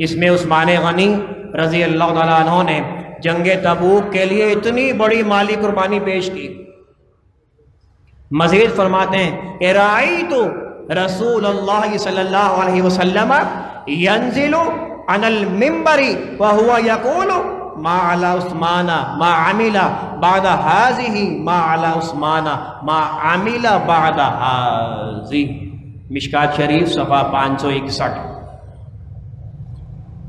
इसमें उस्मान गनी रज़ी अल्लाह तु ने जंग तबूक के लिए इतनी बड़ी माली कुर्बानी पेश की। मजीद फरमाते हैं एराई तो रसूल सल्लल्लाहु अलैहि वसल्लम यंजिलु अनल मिंबरी व हुआ यकूलु मा अला उस्माना, मा आमिला बाद हाजिही, मा अला उस्माना, मा आमिला बाद हाजी मिशकात शरीफ, सफ़ा पाँच सौ इकसठ।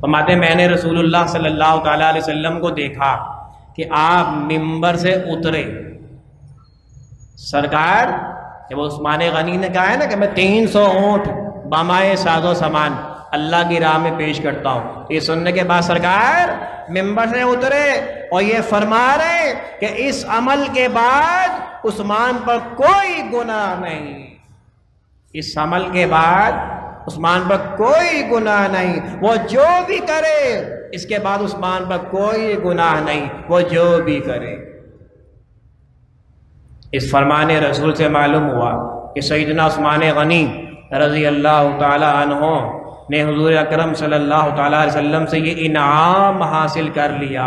फरमाते, मैंने रसूलुल्लाह सल्लल्लाहु अलैहि वसल्लम को देखा कि आप मिंबर से उतरे। सरकार, जब उस्मान गनी ने कहा है ना कि मैं तीन सौ ऊँट, बमाए साजो सामान अल्लाह की राह में पेश करता हूँ। ये सुनने के बाद सरकार मेंबर से उतरे और ये फरमा रहे कि इस अमल के बाद उस्मान पर कोई गुनाह नहीं। इस अमल के बाद उस्मान पर कोई गुनाह नहीं। वो जो भी करे, इसके बाद उस्मान पर कोई गुनाह नहीं। वो जो भी करे। इस फरमान रसूल से मालूम हुआ कि सईदना उस्मान गनी रज़ी अल्लाह तहों ने हजूर अक्रम वसल्लम से ये इनाम हासिल कर लिया।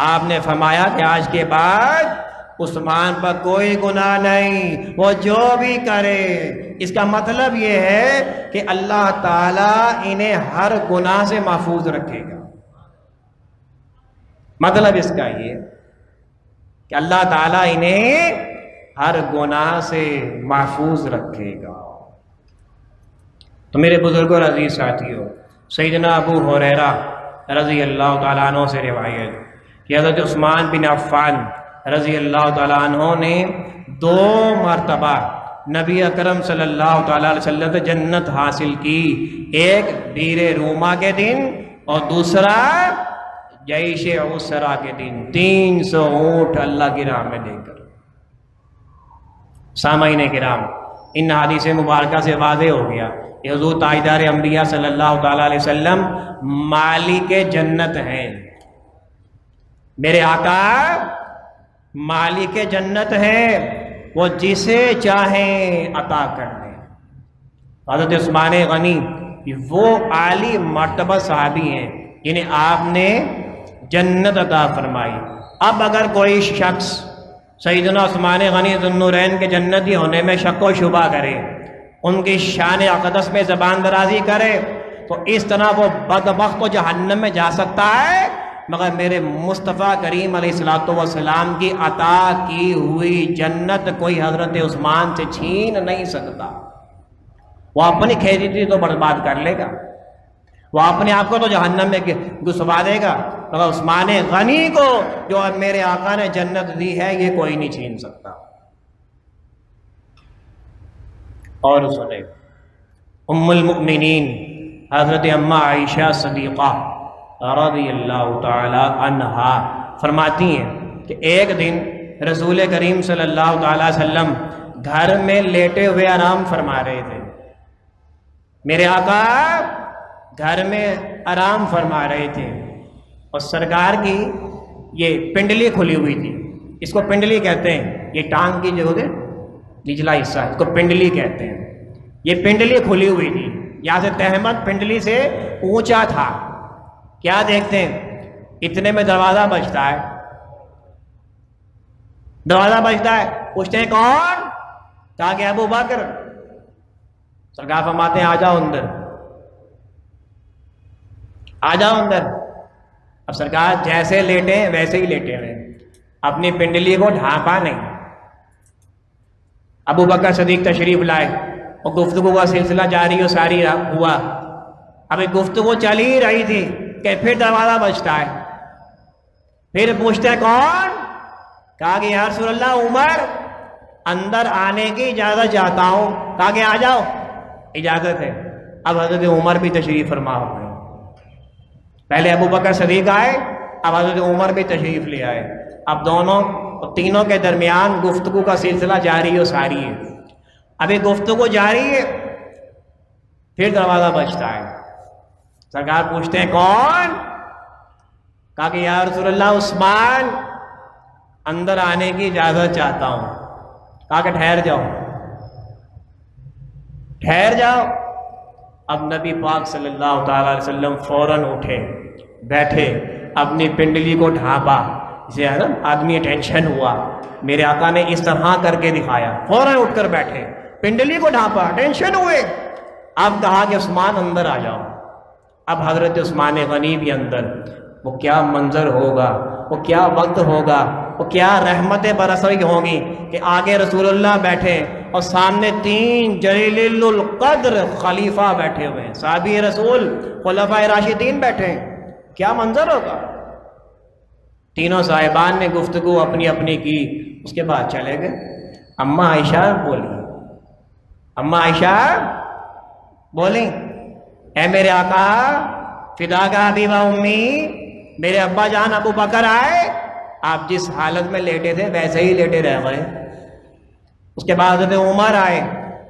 आपने फरमाया कि आज के बाद उस्मान पर कोई गुनाह नहीं, वो जो भी करे। इसका मतलब ये है कि अल्लाह ताला इन्हें हर गुनाह से महफूज रखेगा। मतलब इसका ये कि अल्लाह ताला इन्हें हर गुनाह से महफूज रखेगा। तो मेरे बुज़ुर्गों रज़ी साथियों सईदना अबू हुरैरा रज़ी अल्लाह तु से रिवायत कि हज़रत उस्मान बिन अफ़ान रज़ी अल्लाह तु ने दो मरतबा नबी अकरम सल्लल्लाहु अलैहि से जन्नत हासिल की। एक बीर रूमा के दिन और दूसरा जैश उसरा के दिन। तीन सौ ऊँट अल्लाह की राह में देकर। के राम इन हादिस मुबारक से वादे हो गया। हजू ताजदार अम्बिया सल्लल्लाहु अलैहि वसल्लम मालिक जन्नत हैं। मेरे आका मालिक जन्नत है, वो जिसे चाहें अता कर दे। हज़रत उस्मान गनी, वो आली मरतबा साहबी हैं, जिन्हें आपने जन्नत अता फरमाई। अब अगर कोई शख्स सईदना उस्मान गनी, जुन्नूरैन के जन्नती होने में शक व शुबा करे उनकी शान अकदस में ज़बान दराजी करे तो इस तरह वो बदबक तो जहन्नम में जा सकता है, मगर मेरे मुस्तफ़ा करीम सलाम की अता की हुई जन्नत कोई हज़रत उस्मान से छीन नहीं सकता। वो अपनी खेती तो बर्बाद कर लेगा। वो अपने आप को तो जहन्नम में घुसवा देगा, मगर उस्मान गनी को जो मेरे आका ने जन्नत दी है, ये कोई नहीं छीन सकता। और सुने उम्मुलमुमिनीन हज़रत अम्मा आयशा सदीक़ा रदी अल्लाह तहा फरमाती हैं कि एक दिन रसूल करीम सल्लल्लाहु अलैहि वसल्लम घर में लेटे हुए आराम फरमा रहे थे। मेरे आका घर में आराम फरमा रहे थे और सरकार की ये पिंडली खुली हुई थी। इसको पिंडली कहते हैं। ये टांग की जो है निचला हिस्सा इसको पिंडली कहते हैं। ये पिंडली खुली हुई थी। यहाँ से तहमद पिंडली से ऊँचा था। क्या देखते हैं? इतने में दरवाज़ा बजता है। दरवाज़ा बजता है। पूछते हैं कौन? कहा कि अबू बकर। सरकार फरमाते हैं, आ जाओ अंदर। आ जाओ अंदर। अब सरकार जैसे लेटे वैसे ही लेटे हुए अपनी पिंडली को ढांका नहीं। अबू बकर सदीक तशरीफ़ लाए और गुफ्तु का सिलसिला जारी और सारी हुआ। अभी गुफ्तु चल ही रही थी कि फिर दरवाज़ा बजता है। फिर पूछते कौन? कहा कि यार सुल्ला उमर, अंदर आने की इजाज़त चाहता हूँ। कहा कि, आ जाओ। इजाज़त है। अब हज़रत उमर भी तशरीफ़ फरमा हो गए। पहले अबू बकर सदीक आए अब हज़रत उमर भी तशरीफ़ ले आए। अब दोनों, तीनों के दरमियान गुफ्तु का सिलसिला जारी और सारी है। अभी गुफ्तु जारी है, फिर दरवाज़ा बजता है। सरकार पूछते हैं, कौन? कहा कि यार रसुल्ला उस्मान, अंदर आने की इजाज़त चाहता हूँ। कहा कि, ठहर जाओ। ठहर जाओ। अब नबी पाक सल्लल्लाहु अलैहि वसल्लम फ़ौरन उठे। बैठे, अपनी पिंडली को ढांपा। इसे है ना, आदमी टेंशन हुआ। मेरे आका ने इस तरह करके दिखाया। फ़ौरन उठकर बैठे, पिंडली को ढांपा। टेंशन हुए। अब कहा कि उस्मान अंदर आ जाओ। अब हज़रत उस्मान गनी भी अंदर, वो क्या मंजर होगा? वो क्या वक्त होगा? वो क्या रहमतें बरस होंगी कि आगे रसूलुल्लाह बैठे और सामने तीन जलील कद्र खलीफा बैठे हुए हैं। साबी रसूल खलफा राशिदीन बैठे हैं। क्या मंजर होगा? तीनों साहिबान ने गुफ्तु अपनी अपनी की, उसके बाद चले गए। अम्मा आयशा बोली, अम्मा आयशा, बोली ए मेरे आका, फिदा का अबीबा उम्मी, मेरे अब्बा जान अबू बकर आए, आप जिस हालत में लेटे थे, वैसे ही लेटे रह गए। उसके बाद हज़रत उमर आए,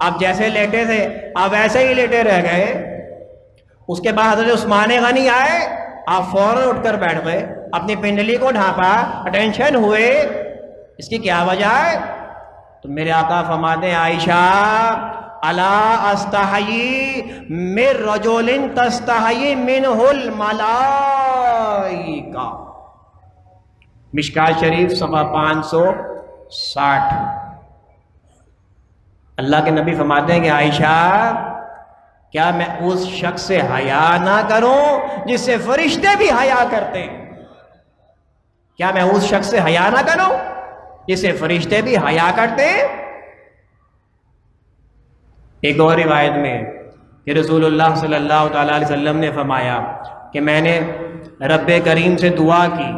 आप जैसे लेटे थे, आप वैसे ही लेटे रह गए। उसके बाद हज़रत उस्मान गनी आए आप फ़ौरन उठकर बैठ गए अपनी पिंडली को ढांपा अटेंशन हुए। इसकी क्या वजह है? तो मेरे आका फरमाते आयशा, अला अस्तही मिर रजोलिन तस्तही मिनहुल मलाइका। मिशका शरीफ सफ़ा पाँच सौ साठ। अल्लाह के नबी फरमाते हैं कि, आयशा क्या मैं उस शख्स से हया ना करूँ जिससे फरिश्ते भी हया करते? क्या मैं उस शख्स से हया ना करूँ जिससे फरिश्ते भी हया करते? एक और रिवायत में कि रसूलुल्लाह सल्लल्लाहु अलैहि वसल्लम ने फरमाया कि मैंने रब करीम से दुआ की।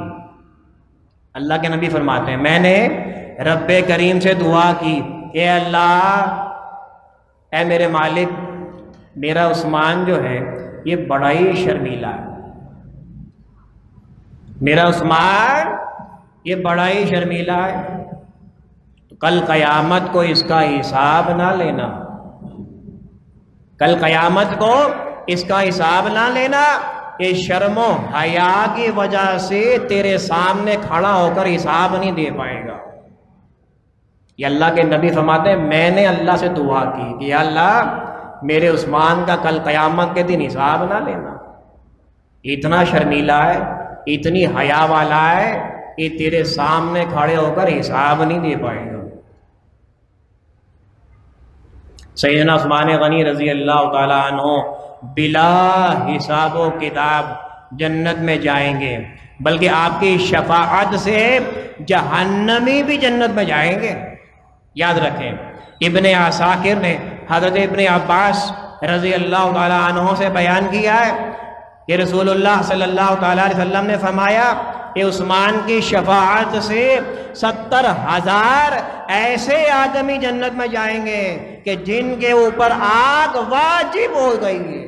अल्लाह के नबी फरमाते हैं, मैंने रब करीम से दुआ की, ए अल्लाह, ए मेरे मालिक मेरा उस्मान जो है, ये बड़ा ही शर्मीला है। मेरा उस्मान, ये बड़ा ही शर्मीला है। तो कल क़यामत को इसका हिसाब ना लेना। कल क़यामत को इसका हिसाब ना लेना ये शर्मो हया की वजह से तेरे सामने खड़ा होकर हिसाब नहीं दे पाएगा। ये अल्लाह के नबी फरमाते हैं, मैंने अल्लाह से दुआ की कि अल्लाह मेरे उस्मान का कल क़यामत के दिन हिसाब ना लेना। इतना शर्मीला है, इतनी हया वाला है कि तेरे सामने खड़े होकर हिसाब नहीं दे पाएगा। सैदना उस्मान गनी रज़ी अल्लाह तहो बिला हिसाब किताब जन्नत में जाएँगे, बल्कि आपकी शफाअत से जहन्नमी भी जन्नत में जाएँगे। याद रखें इबन आसाकिर ने हज़रत इबन अब्बास रज़ी अल्लाह तहों से बयान किया है कि रसूलुल्लाह सल्लल्लाहु अलैहि वसल्लम ने फरमाया कि उस्मान की शफात से सत्तर हज़ार ऐसे आदमी जन्नत में जाएँगे कि जिनके ऊपर आग वाजिब हो गई है।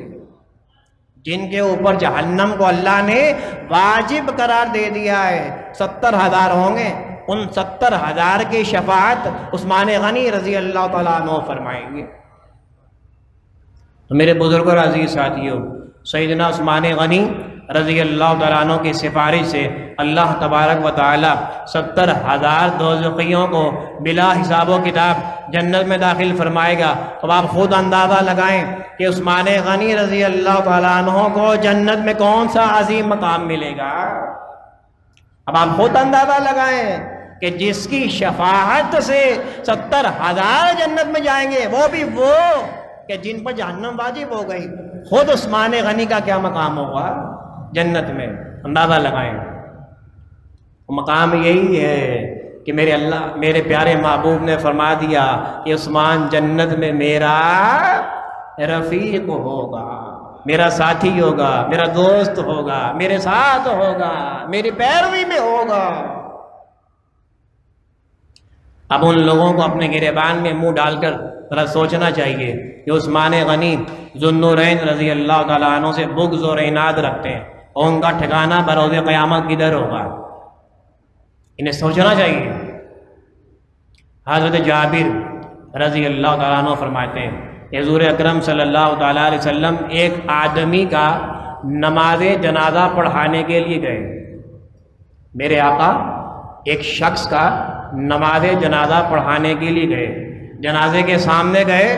जिनके ऊपर जहन्नम को अल्लाह ने वाजिब करार दे दिया है, सत्तर हज़ार होंगे। उन सत्तर हज़ार की शफात उस्मान गनी रज़ी अल्लाह तु फरमाएँगे। तो मेरे बुज़ुर्ग और अज़ीज़ साथियों सईदना उस्मान गनी रज़ी अल्लाह तु की सिफारिश से अल्लाह तबारक व ताली सत्तर हज़ार दोजखियों को बिला हिसाब किताब जन्नत में दाखिल फरमाएगा। तो आप खुद अंदाज़ा लगाएँ कि उस्मान गनी रज़ी अल्लाह तु को जन्नत में कौन सा अजीम मकाम मिलेगा। अब आप खुद अंदाज़ा लगाएँ कि जिसकी शफाहत से सत्तर हज़ार जन्नत में जाएँगे, वो भी वो कि जिन पर जहन्नम वाजिब हो गई। खुद उस्मान गनी का क्या मकाम होगा? जन्नत में। अंदाज़ा लगाएँ। मकाम यही है कि मेरे अल्लाह, मेरे प्यारे महबूब ने फरमा दिया कि उस्मान जन्नत में मेरा रफ़ीक होगा। मेरा साथी होगा, मेरा दोस्त होगा, मेरे साथ होगा, मेरी पैरवी में होगा। अब उन लोगों को अपने गिरेबान में मुँह डालकर ज़रा सोचना चाहिए कि उस्मान गनी, जुन्नूरैन रज़ी अल्लाह तु से बुग्ज और इनाद रखते हैं और उनका ठिकाना बरोज़ क़यामत किधर होगा? इन्हें सोचना चाहिए। हज़रत जाबिर रज़ी अल्लाह तु फरमाते हैं हजूर अक्रम अलैहि एक आदमी का नमाज़ जनाजा पढ़ाने के लिए गए। मेरे आका एक शख्स का नमाज़ जनाजा पढ़ाने के लिए गए। जनाजे के सामने गए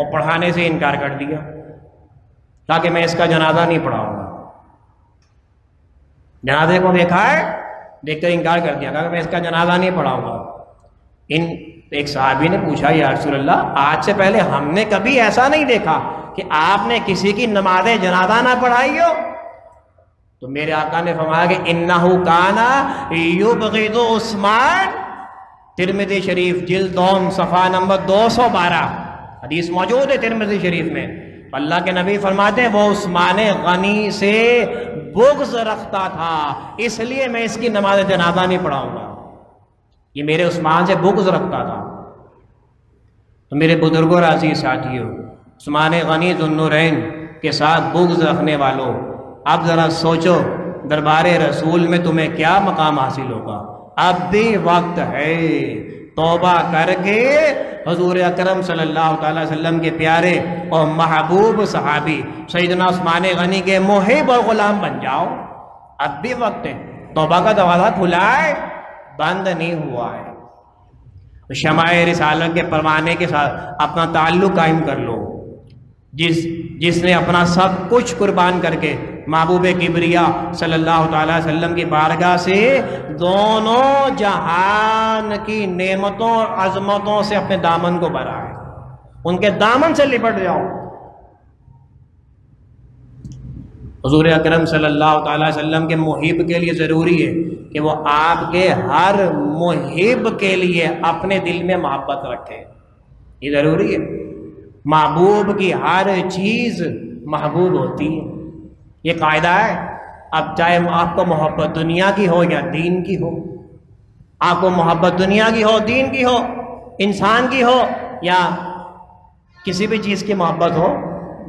और पढ़ाने से इनकार कर दिया। ताकि मैं इसका जनाजा नहीं पढ़ाऊँगा। जनाजे को देखा है, देखकर इनकार कर दिया। कहा मैं इसका जनाजा नहीं पढ़ाऊँगा। इन एक साहबी ने पूछा, या रसूलल्लाह, आज से पहले हमने कभी ऐसा नहीं देखा कि आपने किसी की नमाज़ जनाजा ना पढ़ाई हो? तो मेरे आका ने फरमाया कि इन्नाहू काना युबगिदु उस्मान। तिरमिदी शरीफ जिल्दोम सफ़ा नंबर 212 हदीस मौजूद है तिरमिदी शरीफ में। अल्लाह के नबी फरमाते हैं, वो उस्मान गनी से बुग्ज रखता था, इसलिए मैं इसकी नमाज़ जनाजा नहीं पढ़ाऊँगा। ये मेरे उस्मान से बुग्ज रखता था। तो मेरे बुज़ुर्गों राज़ी साथियों, उस्मान गनी जुन्नूरैन के साथ बुग्ज रखने वालों, अब ज़रा सोचो, दरबार रसूल में तुम्हें क्या मकाम हासिल होगा? अब भी वक्त है। तोबा करके हजूर अक्रम वसल्लम के प्यारे और महबूब सहाबी सईदना उस्मान गनी के मुहिब और गुलाम बन जाओ। अब भी वक्त है। तोबा का दरवाज़ा खुला है। बंद नहीं हुआ है। शमाय रिसालत के परवाने के साथ अपना ताल्लुक कायम कर लो। जिस, जिसने अपना सब कुछ कुर्बान करके महबूब किबरिया सल्लल्लाहु अलैहि वसल्लम की बारगाह से दोनों जहान की नेमतों और अजमतों से अपने दामन को भरा है। उनके दामन से लिपट जाओ। हजूर अक्रम अलैहि के मुहिब के लिए ज़रूरी है कि वो आपके हर मुहिब के लिए अपने दिल में मोहब्बत रखे। ये ज़रूरी है। महबूब की हर चीज़ महबूब होती है। ये कायदा है। अब चाहे आपको मोहब्बत दुनिया की हो या दीन की हो, आपको मोहब्बत दुनिया की हो, दीन की हो, इंसान की हो या किसी भी चीज़ की मोहब्बत हो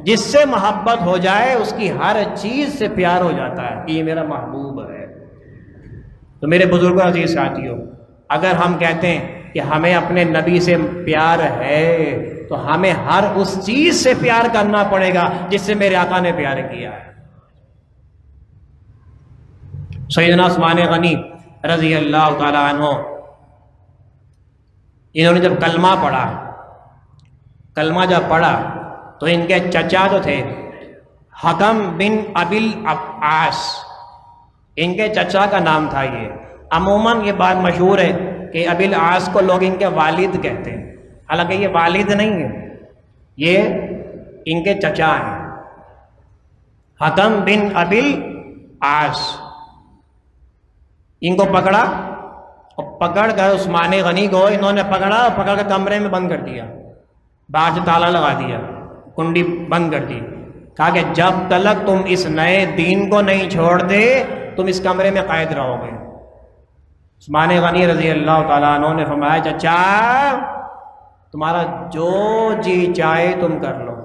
जिससे मोहब्बत हो जाए, उसकी हर चीज़ से प्यार हो जाता है कि ये मेरा महबूब है। तो मेरे बुज़ुर्गों, अज़ीज़ साथियों, अगर हम कहते हैं कि हमें अपने नबी से प्यार है तो हमें हर उस चीज़ से प्यार करना पड़ेगा जिससे मेरे आका ने प्यार किया है। सैदना उस्मान गनी रज़ी अल्लाह तु इन्होंने जब कलमा पढ़ा, कलमा जब पढ़ा तो इनके चचा जो थे हकम बिन अबिल आस, इनके चचा का नाम था ये। अमूमन ये बात मशहूर है कि अबिल आस को लोग इनके वालिद कहते हैं। हालाँकि ये वालिद नहीं है, ये इनके चचा हैं। हकम बिन अबिल आस, इनको पकड़ा और पकड़ कर उस्मान गनी को इन्होंने पकड़ा और पकड़ कर कमरे में बंद कर दिया। से ताला लगा दिया। कुंडी बंद कर दी। कहा कि जब तलक तुम इस नए दीन को नहीं छोड़ दे, तुम इस कमरे में कैद रहोगे। उस्मान गनी रज़ी अल्लाह तु ने फरमाया, चचा, तुम्हारा जो जी चाहे तुम कर लो।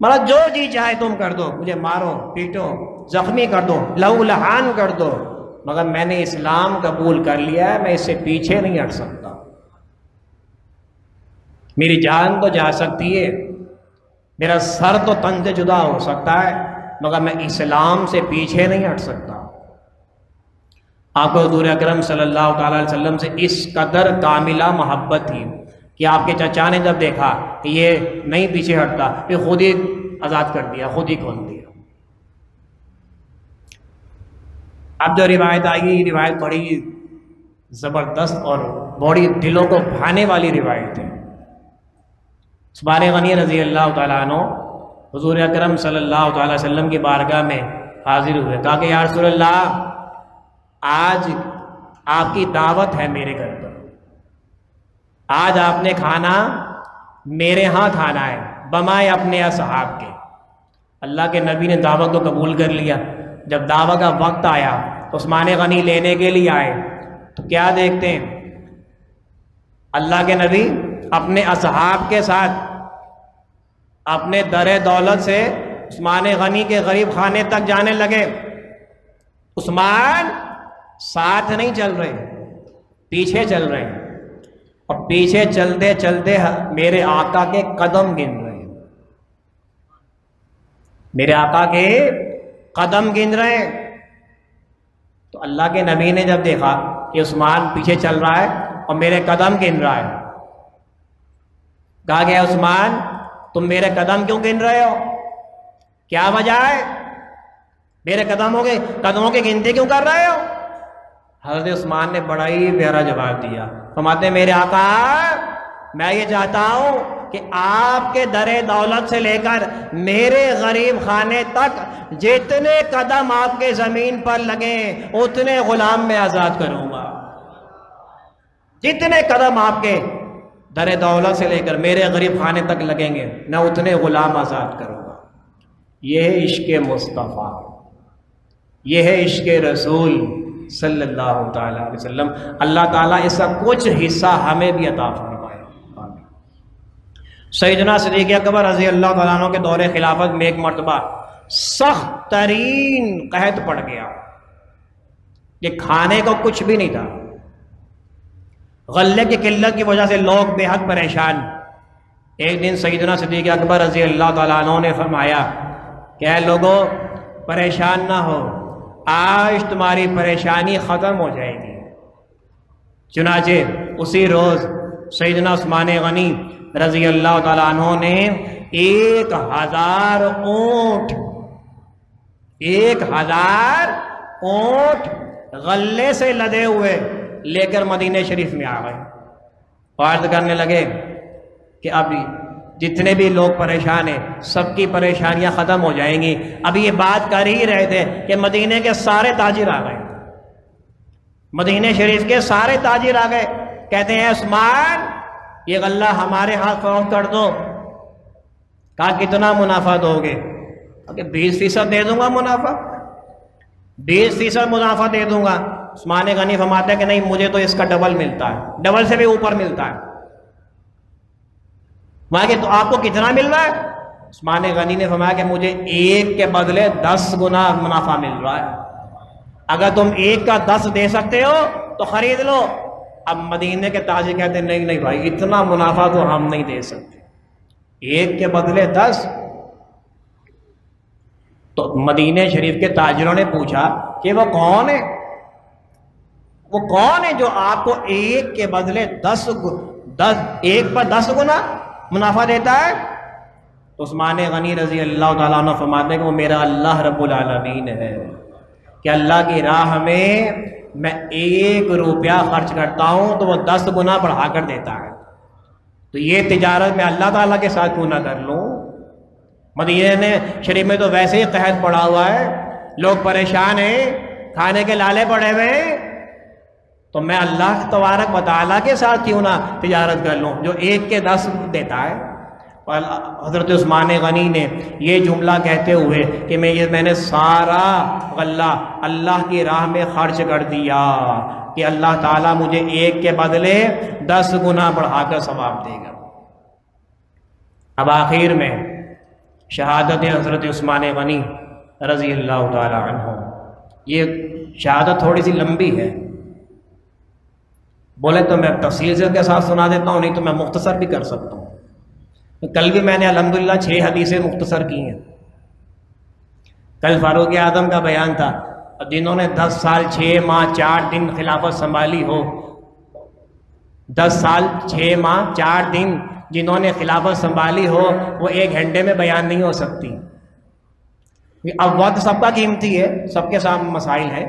मतलब जो जी चाहे तुम कर दो, मुझे मारो, पीटो, जख्मी कर दो लहू लहान कर दो। मगर मैंने इस्लाम कबूल कर लिया है, मैं इससे पीछे नहीं हट सकता। मेरी जान तो जा सकती है, मेरा सर तो तन से जुदा हो सकता है, मगर मैं इस्लाम से पीछे नहीं हट सकता। आपको हजूर अक्रम वसल्लम से इस कदर कामिला मोहब्बत थी कि आपके चचा ने जब देखा कि ये नहीं पीछे हटता फिर खुद ही आज़ाद कर दिया, खुद ही खोल दिया। अब जो रिवायत आई, ये रिवायत बड़ी ज़बरदस्त और बड़ी दिलों को भाने वाली रिवायत है। सुबान गनी रज़ी अल्लाह तु हजूर अक्रम वसल्लम की बारगाह में हाजिर हुए। कहा कि यार आज आपकी दावत है मेरे घर पर। आज आपने खाना मेरे यहाँ खाना है, बमाए अपने असहाब के। अल्लाह के नबी ने दावत को कबूल कर लिया। जब दावा का वक्त आया तो उस्मान गनी लेने के लिए आए। तो क्या देखते हैं? अल्लाह के नबी, अपने असहाब के साथ, अपने दर दौलत से उस्मान गनी के गरीब खाने तक जाने लगे। उस्मान साथ नहीं चल रहे, पीछे चल रहे। हैं और पीछे चलते चलते मेरे आका के कदम गिन रहे। हैं मेरे आका के कदम गिन रहे। हैं तो अल्लाह के नबी ने जब देखा कि उस्मान पीछे चल रहा है और मेरे कदम गिन रहा है। कहा गया, उस्मान, तुम मेरे कदम क्यों गिन रहे हो? क्या वजह है? मेरे कदम गए कदमों की गिनती क्यों कर रहे हो? हज़रत उस्मान ने बड़ा ही प्यारा जवाब दिया। फरमाते, मेरे आका, मैं ये चाहता हूँ कि आपके दरे दौलत से लेकर मेरे गरीब खाने तक जितने कदम आपके ज़मीन पर लगे, उतने गुलाम में आज़ाद करूँगा। जितने कदम आपके दर दौलत से लेकर मेरे गरीब खाने तक लगेंगे, मैं उतने गुलाम आज़ाद करूँगा। यह है इश्क मुस्तफ़ा, यह है इश्क रसूल सल्लल्लाहु अलैहि वसल्लम। अल्लाह ताला इसका कुछ हिस्सा हमें भी अता फरमाए। सैदना सदीक अकबर रज़ी अल्लाह तु के दौरे खिलाफत में एक मरतबा, सख्त तरीन कहत पड़ गया। कि खाने को कुछ भी नहीं था। गले की किल्लत की वजह से लोग बेहद परेशान। एक दिन सईदना सदीक अकबर रज़ी अल्लाह तु ने फरमाया, क्या लोगों, परेशान ना हो, आज तुम्हारी परेशानी ख़त्म हो जाएगी। चुनाचे उसी रोज़ सैदना उस्मान गनी रज़ी अल्लाह तु ने एक हज़ार ऊँट, एक हज़ार ऊँट गले से लदे हुए लेकर मदीने शरीफ में आ गए। अर्ज़ करने लगे कि अभी जितने भी लोग परेशान हैं, सबकी परेशानियाँ ख़त्म हो जाएँगी। अभी ये बात कर ही रहे थे कि मदीने के सारे ताजिर आ गए। मदीने शरीफ के सारे ताजिर आ गए। कहते हैं, उस्मान, ये गल्ला हमारे हाथ फरोख्त कर दो। कहा, कितना मुनाफा दोगे? बीस फ़ीसद दे दूँगा मुनाफा। बीस फ़ीसद मुनाफा दे दूँगा। उस्मान गनी फरमाते हैं कि नहीं, मुझे तो इसका डबल मिलता है। डबल से भी ऊपर मिलता है। वहाँ के तो आपको कितना मिल रहा है? उस्मान गनी ने फरमाया कि मुझे एक के बदले दस गुना मुनाफा मिल रहा है। अगर तुम एक का दस दे सकते हो तो खरीद लो। अब मदीने के ताजे कहते नहीं नहीं भाई, इतना मुनाफा तो हम नहीं दे सकते। एक के बदले दस? तो मदीने शरीफ के ताजरों ने पूछा कि वो कौन है? वो कौन है जो आपको एक के बदले दस दस, एक पर दस गुना मुनाफा देता है? तो उस्मान गनी रज़ी अल्लाह तला फरमाते हैं कि वो मेरा अल्लाह रब्बुल आलमीन है। कि अल्लाह की राह में मैं एक रुपया खर्च करता हूँ तो वो दस गुना बढ़ा कर देता है। तो ये तिजारत मैं अल्लाह ताला के साथ क्यों ना कर लूँ? मदीने शरीफ में तो वैसे ही कहत पड़ा हुआ है। लोग परेशान हैं, खाने के लाले पड़े हुए हैं। तो मैं अल्लाह तबारक वाली के साथ क्यों ना तजारत कर लूँ? जो एक के दस देता है। और हज़रत उस्मान गनी ने ये जुमला कहते हुए कि मैं ये, मैंने सारा गल्ला अल्लाह की राह में खर्च कर दिया कि अल्लाह ताला मुझे एक के बदले दस गुना बढ़ाकर सवाब देगा। अब आखिर में शहादत हज़रत उस्मान गनी रज़ी अल्लाह तु ये शहादत थोड़ी सी लंबी है। बोले तो मैं तफसील के साथ सुना देता हूँ, नहीं तो मैं मुख्तसर भी कर सकता हूँ। तो कल भी मैंने अलहमदिल्ला छः हदीसें मुख्तसर की हैं। कल फारूक आदम का बयान था जिन्होंने दस साल छः माह, चार दिन खिलाफत संभाली हो, दस साल छः माह, चार दिन जिन्होंने खिलाफत संभाली हो, वो एक घंटे में बयान नहीं हो सकती। अब वक्त सबका कीमती है, सबके साथ मसाइल है।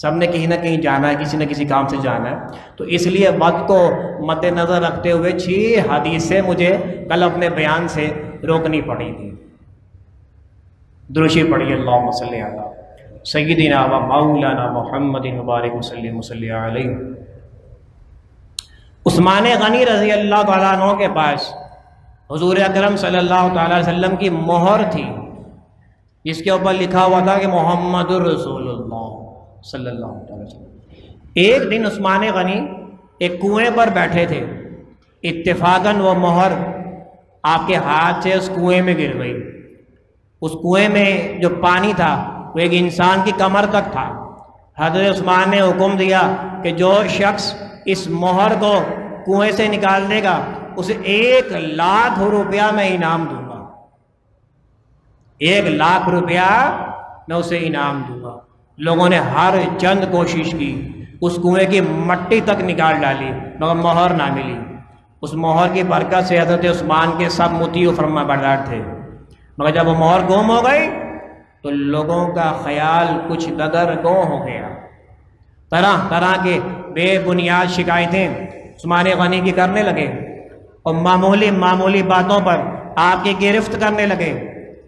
सबने कहीं ना कहीं जाना है, किसी न किसी काम से जाना है। तो इसलिए वक्त को मद्देनज़र रखते हुए छः हदीसें मुझे कल अपने बयान से रोकनी पड़ी थी दुरुशी पड़ी अल्लाह आला सईदना व मौलाना मोहम्मद मुबारक वसल्लम उस्मान गनी रज़ी अल्लाह तु के पास हजूर अकरम सल्लल्लाहु अलैहि वसल्लम की मोहर थी, जिसके ऊपर लिखा हुआ था कि मोहम्मद रसूलुल्लाह। सल्लल्लाहु अलैहि वसल्लम। एक दिन उस्मान गनी एक कुएँ पर बैठे थे। इत्तेफाकन व मोहर आपके हाथ से उस कुएँ में गिर गई। उस कुएँ में जो पानी था, वो एक इंसान की कमर तक था। हज़रत उस्मान ने हुक्म दिया कि जो शख्स इस मोहर को कुएँ से निकाल देगा, उसे एक लाख रुपया मैं इनाम दूँगा। एक लाख रुपया मैं उसे इनाम दूँगा। लोगों ने हर चंद कोशिश की, उस कुएँ की मट्टी तक निकाल डाली, मगर मोहर ना मिली। उस मोहर की बरकत से हज़रत उस्मान के सब मुती फरमा बरदार थे। मगर जब वो मोहर गुम हो गई तो लोगों का ख्याल कुछ दगर गो हो गया। तरह तरह के बेबुनियाद शिकायतें उस्मान गनी की करने लगे और मामूली मामूली बातों पर आपकी गिरफ्त करने लगे।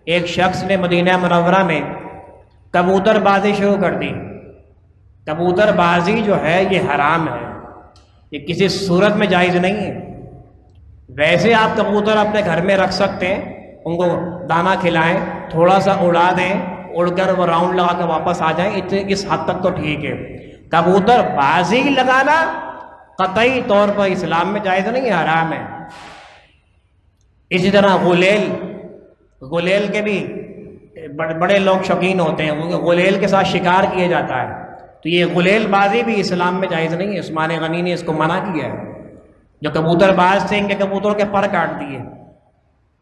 एक शख्स ने मदीना मनवरा में कबूतरबाजी शुरू कर दी। कबूतरबाजी जो है, ये हराम है। ये किसी सूरत में जायज़ नहीं है। वैसे आप कबूतर अपने घर में रख सकते हैं, उनको दाना खिलाएँ, थोड़ा सा उड़ा दें, उड़कर वो राउंड लगा कर वापस आ जाएँ, इतने, इस हद तक तो ठीक है। कबूतर बाजी लगाना कतई तौर पर इस्लाम में जायज़ नहीं है, हराम है। इसी तरह गुलेल गुलेल के भी बड़े बड़े लोग शौकीन होते हैं गुलेल के साथ शिकार किया जाता है। तो ये गुलेल बाजी भी इस्लाम में जायज़ नहीं है। उस्मान गनी ने इसको मना किया है। जो कबूतर बाज थे, इनके कबूतरों के पर काट दिए।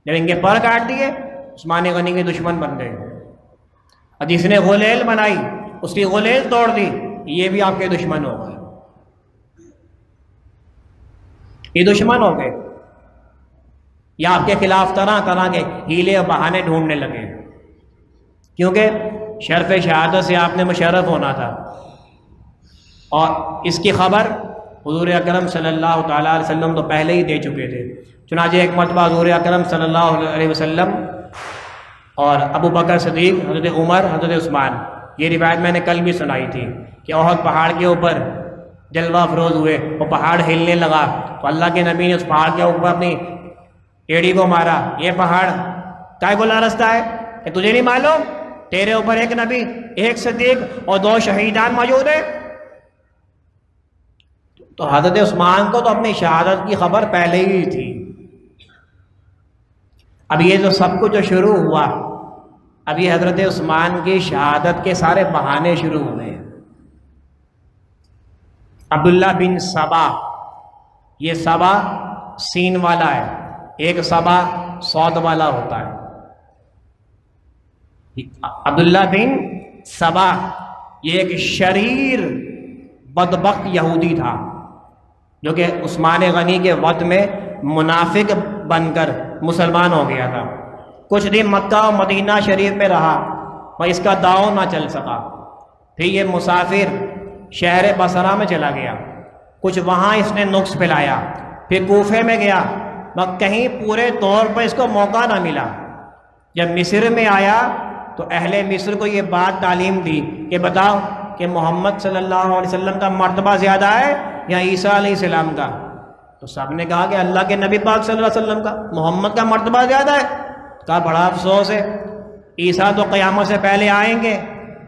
जब इनके पर काट दिए, उस्मान गनी के दुश्मन बन गए। और जिसने गुलेल बनाई, उसकी गुलेल तोड़ दी, ये भी आपके दुश्मन हो गए। ये दुश्मन हो गए। या आपके खिलाफ तरह तरह के हीले और बहाने ढूँढने लगे। क्योंकि शरफ शहादत से आपने मुशरफ होना था। और इसकी खबर हजूर अक्रम अलैहि तो पहले ही दे चुके थे। चुनाच एक मरतबा हजूर अक्रम अलैहि वसल्लम और अबू बकर सदीक, हज़रत उमर, हज़रत उस्मान। ये रिवायत मैंने कल भी सुनाई थी कि और पहाड़ के ऊपर जलवा अफरोज हुए, वो पहाड़ हिलने लगा। तो अल्लाह के नबी ने उस पहाड़ के ऊपर अपनी एड़ी को मारा। ये पहाड़ काय बोला रास्ता है कि तुझे नहीं मालूम? तेरे ऊपर एक नबी, एक सदीक और दो शहीदान मौजूद है। तो हज़रत उस्मान को तो अपनी शहादत की खबर पहले ही थी। अब ये जो सब कुछ जो शुरू हुआ ये हज़रत उस्मान की शहादत के सारे बहाने शुरू हुए अब्दुल्ला बिन सबा, ये सबा सीन वाला है, एक सबा सौद वाला होता है। अब्दुल्ला बिन सबा ये एक शरीर बदबक यहूदी था। जो कि उस्मान गनी के वक्त में मुनाफिक बनकर मुसलमान हो गया था। कुछ दिन मक्का और मदीना शरीफ में रहा, पर इसका दाव ना चल सका। फिर ये मुसाफिर शहर बसरा में चला गया। कुछ वहाँ इसने नुक्स फैलाया फिर कोफे में गया मगर कहीं पूरे तौर पर इसको मौका ना मिला। जब मिस्र में आया तो अहले मिस्र को ये बात तालीम दी कि बताओ कि मोहम्मद सल्लल्लाहु अलैहि वसल्लम का मर्तबा ज़्यादा है या ईसा सलाम का? तो सबने कहा कि अल्लाह के नबी पाक सल्लल्लाहु अलैहि वसल्लम का, मोहम्मद का मर्तबा ज़्यादा है। कहा, बड़ा अफसोस है। ईसा तो क़यामत से पहले आएँगे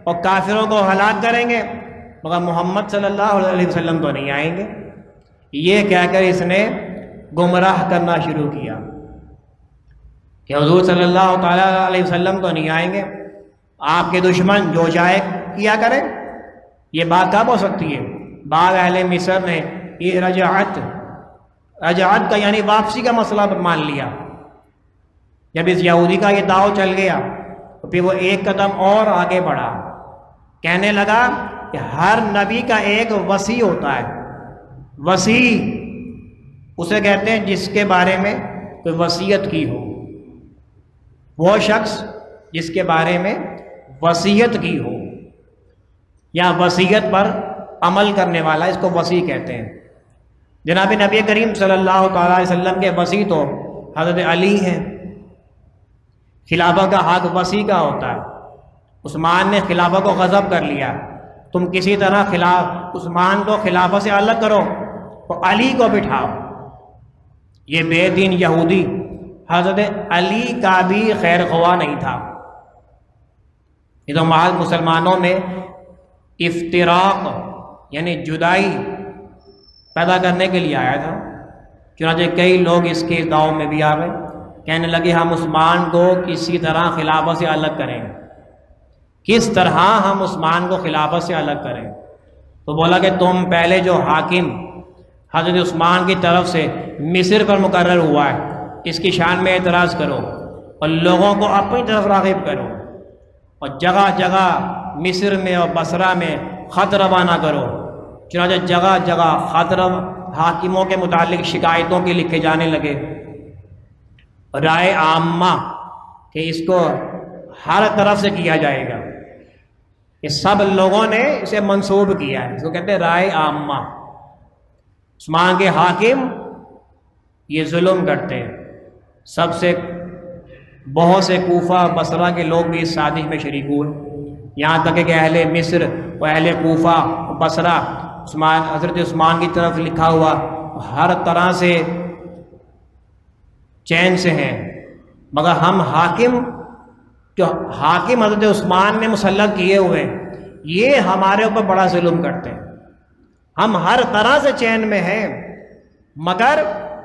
और काफिरों को हलाक करेंगे, मगर मोहम्मद सल्लल्लाहु अलैहि वसल्लम तो नहीं आएँगे। ये कहकर इसने गुमराह करना शुरू किया कि हजूर सल्लल्लाहु अलैहि वसल्लम तो नहीं आएँगे। आपके दुश्मन जो चाहे किया करें। ये बात कब हो सकती है? बाद अहले मिस्र ने ये रजात रजात का यानी वापसी का मसला मान लिया। जब इस यहूदी का ये दाव चल गया तो फिर वो एक कदम और आगे बढ़ा। कहने लगा कि हर नबी का एक वसी होता है। वसी, उसे कहते हैं जिसके बारे में कोई वसीयत की हो। वो शख्स जिसके बारे में वसीयत की हो, या वसीयत पर अमल करने वाला इसको वसी कहते हैं। जनाब नबी करीम सल्लल्लाहु अलैहि वसल्लम के वसी तो हज़रत अली हैं। खिलाफा का हक वसी का होता है। उस्मान ने खिलाफा को गज़ब कर लिया। तुम किसी तरह खिलाफ, उस्मान को खिलाफा से अलग करो तो अली को बिठाओ। ये बेदीन यहूदी, हज़रत अली का भी खैर ख्वा नहीं था। ये तो महज मुसलमानों में इफ्तराक, यानी जुदाई पैदा करने के लिए आया था। चुनाचे कई लोग इसके दाव में भी आ गए। कहने लगे, हम उस्मान को किसी तरह खिलाफत से अलग करें किस तरह हम उस्मान को खिलाफत से अलग करें? तो बोला कि, तुम पहले जो हाकिम हज़रत उस्मान की तरफ़ से मिस्र पर मुकर हुआ है, इसकी शान में एतराज़ करो और लोगों को अपनी तरफ़ रागब करो। और जगह जगह मिस्र में और बसरा में ख़त रवाना करो। चुनाचा जगह जगह ख़त हाकिमों के मुतालिक शिकायतों के लिखे जाने लगे। राय आमा कि इसको हर तरफ़ से किया जाएगा। ये सब लोगों ने इसे मंसूब किया है। इसको कहते हैं राय आमा उस्मान के हाकिम ये जुल्म करते हैं। सबसे बहुत से कोफा, बसरा के लोग भी इस साजिश में शरीक हुए। यहाँ तक कि अहले मिस्र व अहले कोफा बसरा, उस्मान, हज़रत उस्मान की तरफ़ लिखा हुआ, हर तरह से चैन से हैं। मगर हम हाकिम, जो हाकिम हज़रत उस्मान ने मुसलत किए हुए ये हमारे ऊपर बड़ा जुल्म करते हैं। हम हर तरह से चैन में हैं, मगर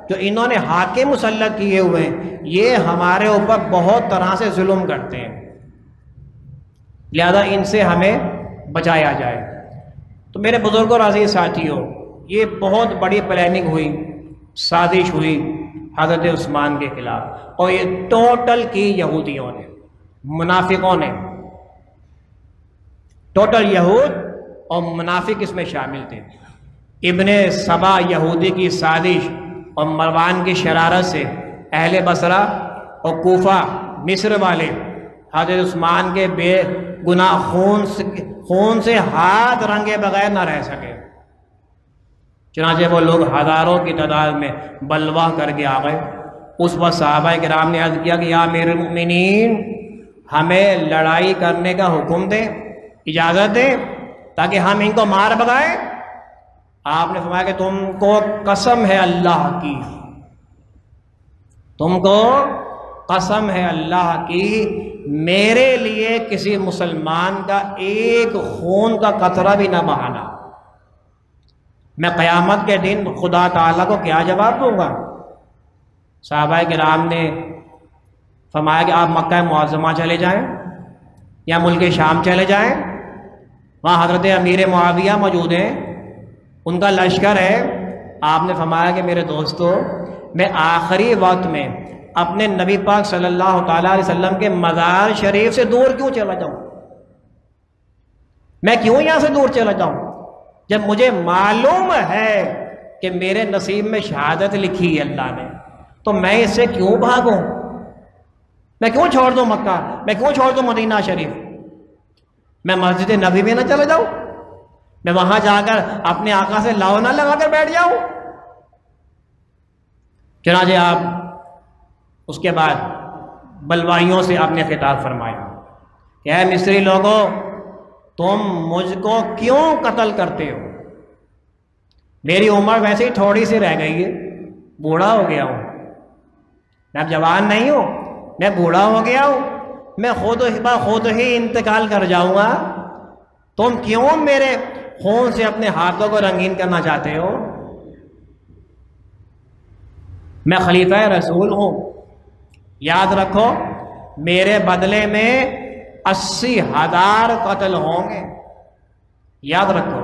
जो इन्होंने हाकिम मुसलत किए हुए हैं, ये हमारे ऊपर बहुत तरह से जुल्म करते हैं। लिहाजा इनसे हमें बचाया जाए। तो मेरे बुज़ुर्गों राज़ी साथियों, ये बहुत बड़ी प्लानिंग हुई, साजिश हुई हज़रत उस्मान के ख़िलाफ़। और ये टोटल की यहूदियों ने, मुनाफिकों ने टोटल यहूद और मुनाफिक इसमें शामिल थे। इबन सबा यहूदी की साजिश और मरवान की शरारत से अहल बसरा और कोफा, मिस्र वाले हज़रत उस्मान के बेगुना खून से खून से हाथ रंगे बगैर ना रह सके। चुनाचे वो लोग हज़ारों की तादाद में बलवा करके आ गए। उस वक्त साहबा के राम ने अर्ज़ किया कि, या मेरे मिनीन हमें लड़ाई करने का हुक्म दे, इजाज़त दे, ताकि हम इनको मार भगाए आपने फरमाया कि तुमको कसम है अल्लाह की। तुमको कसम है अल्लाह की, मेरे लिए किसी मुसलमान का एक खून का कतरा भी ना बहाना। मैं क़यामत के दिन खुदा ताला को क्या जवाब दूँगा? साहबा के राम ने फरमाया कि आप मक्का मुआजमा चले जाएँ या मुल्क शाम चले जाएँ? वहाँ हज़रत अमीर मुआविया मौजूद हैं। उनका लश्कर है, आपने फरमाया कि मेरे दोस्तों, मैं आखिरी वक्त में अपने नबी पाक सल्लल्लाहु अलैहि वसल्लम के मज़ार शरीफ से दूर क्यों चला जाऊँ? मैं क्यों यहाँ से दूर चला जाऊँ? जब मुझे मालूम है कि मेरे नसीब में शहादत लिखी है अल्लाह ने तो मैं इससे क्यों भागूं? मैं क्यों छोड़ दूँ मक्का? मैं क्यों छोड़ दूँ मदीना शरीफ? मैं मस्जिद नबी में ना चला जाऊँ? मैं वहाँ जाकर अपने आका से लाओ ना लगा कर बैठ जाऊँ। चनाजे आप, उसके बाद बलवाइयों से आपने खिताब फरमाया। कि है मिस्री लोगों, तुम मुझको क्यों कत्ल करते हो? मेरी उम्र वैसे ही थोड़ी सी रह गई है, बूढ़ा हो गया हूँ। मैं अब जवान नहीं हूँ, मैं बूढ़ा हो गया हूँ। मैं खुद ही खुद ही इंतकाल कर जाऊँगा। तुम क्यों मेरे खून से अपने हाथों को रंगीन करना चाहते हो? मैं खलीफा रसूल हूँ। याद रखो, मेरे बदले में अस्सी हज़ार कत्ल होंगे। याद रखो,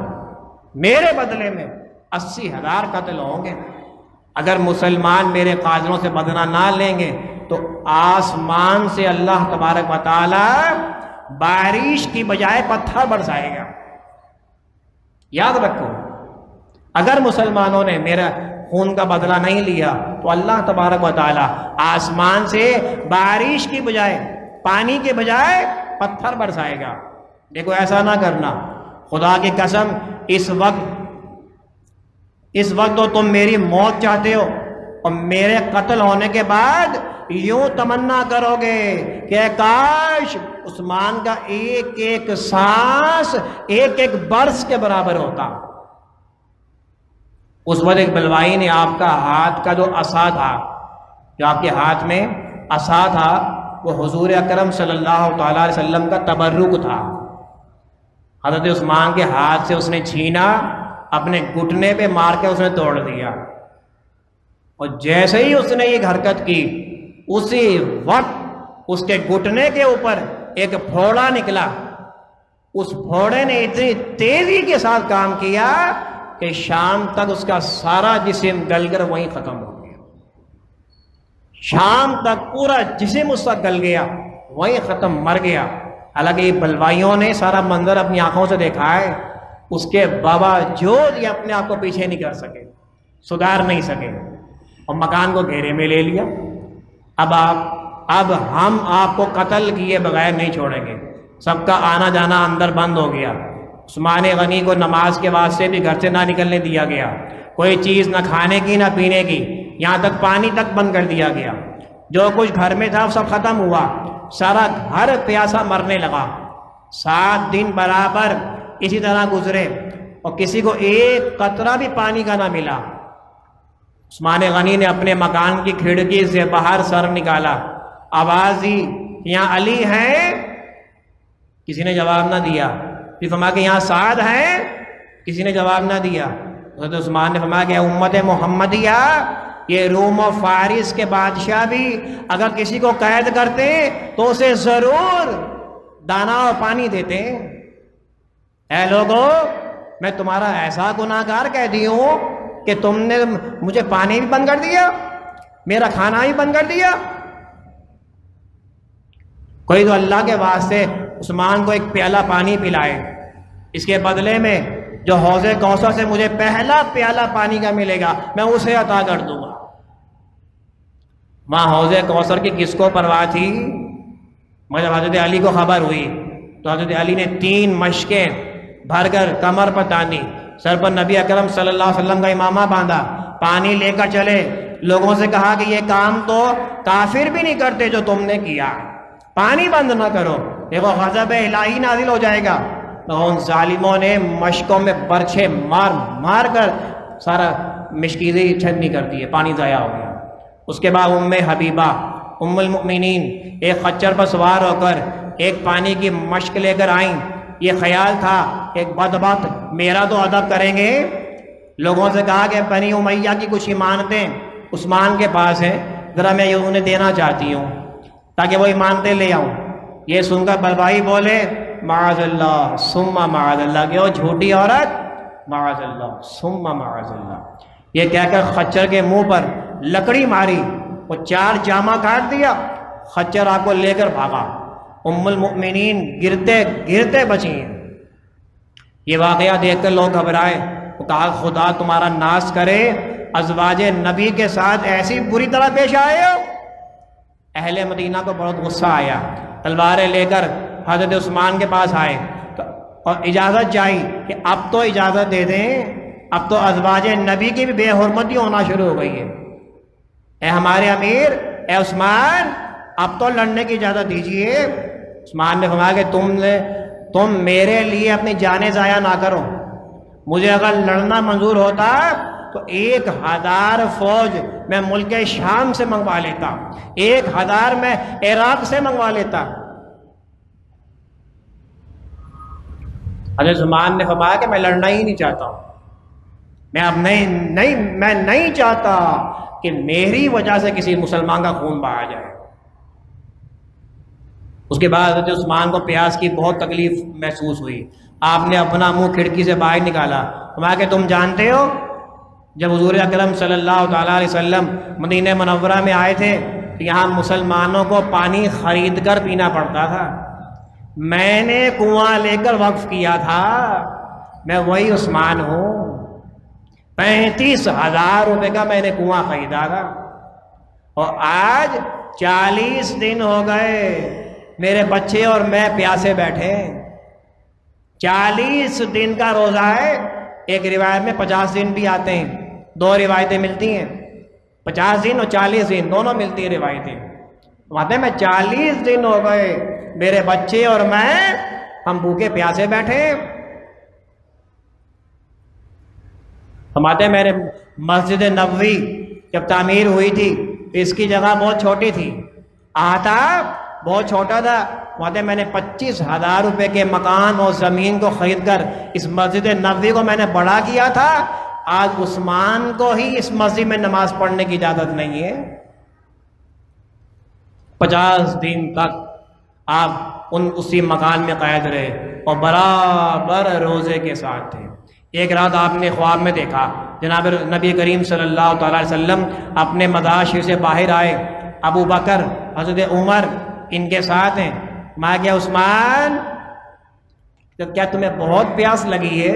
मेरे बदले में अस्सी हज़ार कत्ल होंगे। अगर मुसलमान मेरे काजलों से बदला ना लेंगे तो आसमान से अल्लाह तबारक वाली बारिश की बजाय पत्थर बरसाएगा। याद रखो, अगर मुसलमानों ने मेरा खून का बदला नहीं लिया तो अल्लाह तबारक वाली आसमान से बारिश की बजाय, पानी के बजाय पत्थर बरसाएगा। देखो, ऐसा ना करना। खुदा की कसम, इस वक्त इस वक्त तो तुम मेरी मौत चाहते हो। और मेरे कत्ल होने के बाद यूँ तमन्ना करोगे कि काश उस्मान का एक एक सांस एक एक बर्स के बराबर होता। उस वक्त एक बलवाई ने आपका हाथ का जो असा था, जो आपके हाथ में असा था, वो हुजूर अकरम सल्लल्लाहु अलैहि वसल्लम का तबर्रुक था। हज़रत उस्मान के हाथ से उसने छीना, अपने घुटने पे मार के उसने तोड़ दिया। और जैसे ही उसने ये हरकत की, उसी वक्त उसके घुटने के ऊपर एक फोड़ा निकला। उस फोड़े ने इतनी तेज़ी के साथ काम किया कि शाम तक उसका सारा जिसम गलकर वहीं खत्म हो गया। शाम तक पूरा जिसम उसका गल गया, वहीं खत्म मर गया। हालाँकि बलवाइयों ने सारा मंजर अपनी आँखों से देखा है, उसके बावजूद ये अपने आप को पीछे नहीं कर सके, सुधार नहीं सके। और मकान को घेरे में ले लिया। अब आप, अब हम आपको कत्ल किए बगैर नहीं छोड़ेंगे। सबका आना जाना अंदर बंद हो गया। उस्मान गनी को नमाज़ के वास्ते भी घर से ना निकलने दिया गया। कोई चीज़ ना खाने की, ना पीने की, यहाँ तक पानी तक बंद कर दिया गया। जो कुछ घर में था सब खत्म हुआ। सारा घर प्यासा मरने लगा। सात दिन बराबर इसी तरह गुजरे और किसी को एक कतरा भी पानी का ना मिला। उस्मान गनी ने अपने मकान की खिड़की से बाहर सर निकाला। आवाज़ दी यहाँ अली है? किसी ने जवाब ना दिया। फिर फरमा के, यहाँ साद है? किसी ने जवाब ना दिया। हज़रत उस्मान ने फरमा के उम्मत मोहम्मदिया, ये रोम और फारिस के बादशाह भी अगर किसी को कैद करते तो उसे ज़रूर दाना और पानी देते। ऐ लोगो, मैं तुम्हारा ऐसा गुनाहगार कह दी हूँ कि तुमने मुझे पानी भी बंद कर दिया, मेरा खाना भी बंद कर दिया। कोई तो अल्लाह के वास्ते उस्मान को एक प्याला पानी पिलाए। इसके बदले में जो हौजे कौसर से मुझे पहला प्याला पानी का मिलेगा, मैं उसे अता कर दूँगा। वहाँ हौजे कौसर की किसको परवाह थी? मगर हज़रत अली को खबर हुई। तो हज़रत अली ने तीन मशकें भरकर कमर पर तानी। सर पर नबी अकरम सल्लल्लाहु अलैहि वसल्लम का इमामा बांधा। पानी लेकर चले। लोगों से कहा कि ये काम तो काफिर भी नहीं करते जो तुमने किया। पानी बंद ना करो। देखो, गजब इलाही नाजिल हो जाएगा। तो उन जालिमों ने मशकों में बर्छे मार मार कर सारा मशकीज़ी छदनी कर दी। पानी ज़ाया हो गया। उसके बाद उम्म हबीबा उम्मिन एक खच्चर पर सवार होकर एक पानी की मश्क लेकर आई। ये ख्याल था। एक बदबत मेरा तो अदब करेंगे। लोगों से कहा कि बनी उमैया की कुछ इमानतें उस्मान के पास है, ज़रा मैं ये उन्हें देना चाहती हूँ, ताकि वो इमानतें ले आऊँ। ये सुनकर बलवाई बोले माजल्ला सुम्मा माजल्ला के झूठी औरत? माजल्ला सुम्मा माजल्ला ये कहकर खच्चर के मुँह पर लकड़ी मारी, वो चार जामा काट दिया, खच्चर आपको लेकर भागा। उम्मुल मुमिनीन, गिरते गिरते बची। हैं ये वाक़ देख कर लोग घबराए वो कहा खुदा तुम्हारा नाश करे, अजवाज नबी के साथ ऐसी बुरी तरह पेश आए हो। अहले मदीना को बहुत गुस्सा आया। तलवारें लेकर हज़रत उस्मान के पास आए। तो और इजाज़त चाहिए कि अब तो इजाज़त दे दें, अब तो अजवाज नबी की भी बेहरमती होना शुरू हो गई है। ए हमारे अमीर, ए उस्मान, अब तो लड़ने की इजाज़त दीजिए। उस्मान ने फरमाया कि तुमने, तुम मेरे लिए अपनी जाने ज़ाया ना करो। मुझे अगर लड़ना मंजूर होता तो एक हज़ार फौज मैं मुल्क शाम से मंगवा लेता। एक हज़ार मैं इराक से मंगवा लेता। हज़रत जुमान ने फरमाया कि मैं लड़ना ही नहीं चाहता। मैं अब नहीं नहीं, मैं नहीं चाहता कि मेरी वजह से किसी मुसलमान का खून बहा जाए। उसके बाद हज़रत उस्मान को प्यास की बहुत तकलीफ़ महसूस हुई। आपने अपना मुँह खिड़की से बाहर निकाला। फरमाया कि तुम जानते हो, जब हजूर अक्रम सल्लल्लाहु अलैहि वसल्लम मदीने मनवरा में आए थे तो यहाँ मुसलमानों को पानी खरीद कर पीना पड़ता था। मैंने कुआँ लेकर वक्फ किया था। मैं वही उस्मान हूँ। पैंतीस हज़ार रुपये का मैंने कुआँ खरीदा था। और आज चालीस दिन हो गए। मेरे बच्चे और मैं प्यासे बैठे। चालीस दिन का रोज़ा है, एक रिवायत में पचास दिन भी आते हैं, दो रिवायतें मिलती हैं, पचास दिन और चालीस दिन, दोनों मिलती हैं रिवायतें। वहाँ में चालीस दिन हो गए, मेरे बच्चे और मैं, हम भूखे प्यासे बैठे। हमारे मेरे मस्जिद नबवी, जब तामीर हुई थी इसकी जगह बहुत छोटी थी। आता बहुत छोटा था। वहाँ मैंने पच्चीस हज़ार रुपये के मकान और ज़मीन को ख़रीद कर इस मस्जिद नबी को मैंने बड़ा किया था। आज उस्मान को ही इस मस्जिद में नमाज़ पढ़ने की इजाज़त नहीं है। पचास दिन तक आप उन, उसी मकान में कैद रहे और बराबर रोज़े के साथ थे। एक रात आपने ख्वाब में देखा, जनाब नबी करीम सल्लल्लाहु अलैहि वसल्लम अपने मदाशी से बाहर आए। अबू बकर, हज़रत उमर इनके साथ हैं। माँ क्या, उस्मान तो क्या तुम्हें बहुत प्यास लगी है?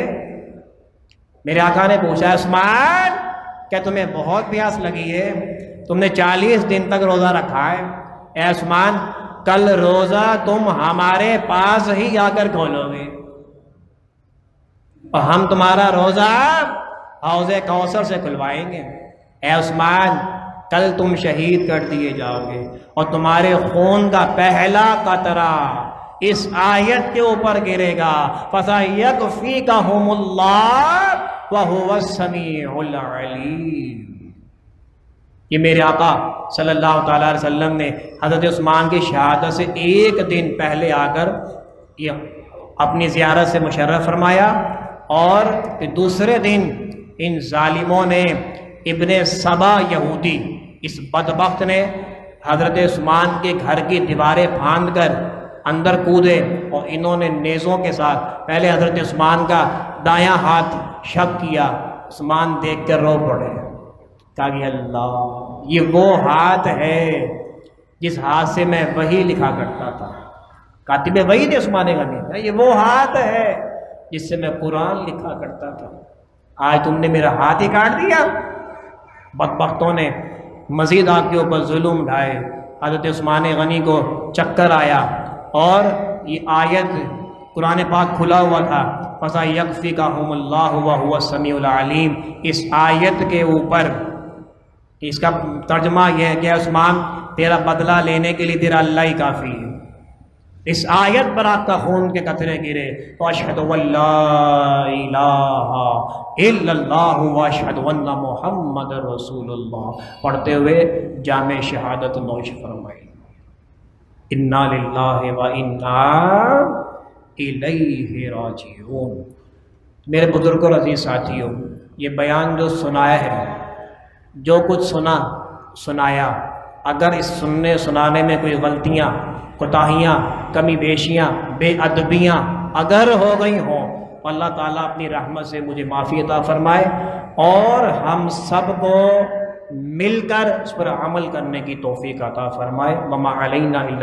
मेरे आका ने पूछा, उस्मान, क्या तुम्हें बहुत प्यास लगी है? तुमने चालीस दिन तक रोज़ा रखा है। ए उस्मान, कल रोज़ा तुम हमारे पास ही आकर खोलोगे। और हम तुम्हारा रोज़ा हौज कौसर से खुलवाएँगे। ए उस्मान कल तुम शहीद कर दिए जाओगे। और तुम्हारे खून का पहला कतरा इस आयत के ऊपर गिरेगा। फसा यकफी का ये मेरे आका सल्लल्लाहु अलैहि वसल्लम ने हज़रत उस्मान की शहादत से एक दिन पहले आकर ये अपनी ज़ियारत से मुशर्रफ फरमाया और दूसरे दिन इन ालिमों ने इबन सबा यहूदी इस बदबख्त ने हज़रत उस्मान के घर की दीवारें फांद कर अंदर कूदे और इन्होंने नेज़ों के साथ पहले हज़रत उस्मान का दायां हाथ शक किया। उस्मान देख कर रो पड़े। कहा कि अल्लाह, ये वो हाथ है जिस हाथ से मैं वही लिखा करता था। कातिब वही थे उस्मान गनी। ये वो हाथ है जिससे मैं कुरान लिखा करता था। आज तुमने मेरा हाथ ही काट दिया। बदबख्तों ने मज़ीद आपके ऊपर जुल्म ढाए। हज़रत उस्मान गनी को चक्कर आया और ये आयत कुरान पाक खुला हुआ था। फसा यकफ़ी का हमल्ला हुआ समीम इस आयत के ऊपर इसका तर्जमा यह है कि उस्मान तेरा बदला लेने के लिए तेरा अल्लाह ही काफ़ी है। इस आयत पर आपका खून के कतरे गिरे तो अशहद मोहम्मद रसूलुल्लाह। पढ़ते हुए जाम शहादत नौश फरमाई। इन्ना व इन्ना बुज़ुर्गों अज़ीज़ साथियों, ये बयान जो सुनाया है, जो कुछ सुना, सुनाया, अगर इस सुनने, सुनाने में कोई गलतियाँ कोताहियाँ कमी बेशियाँ बेअदबियाँ अगर हो गई हों तो अल्लाह ताला अपनी रहमत से मुझे माफ़ी अता फरमाए और हम सबको मिलकर उस पर अमल करने की तोफ़ी अता फरमाए। ममा अलैनाबी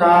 का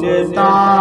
Sita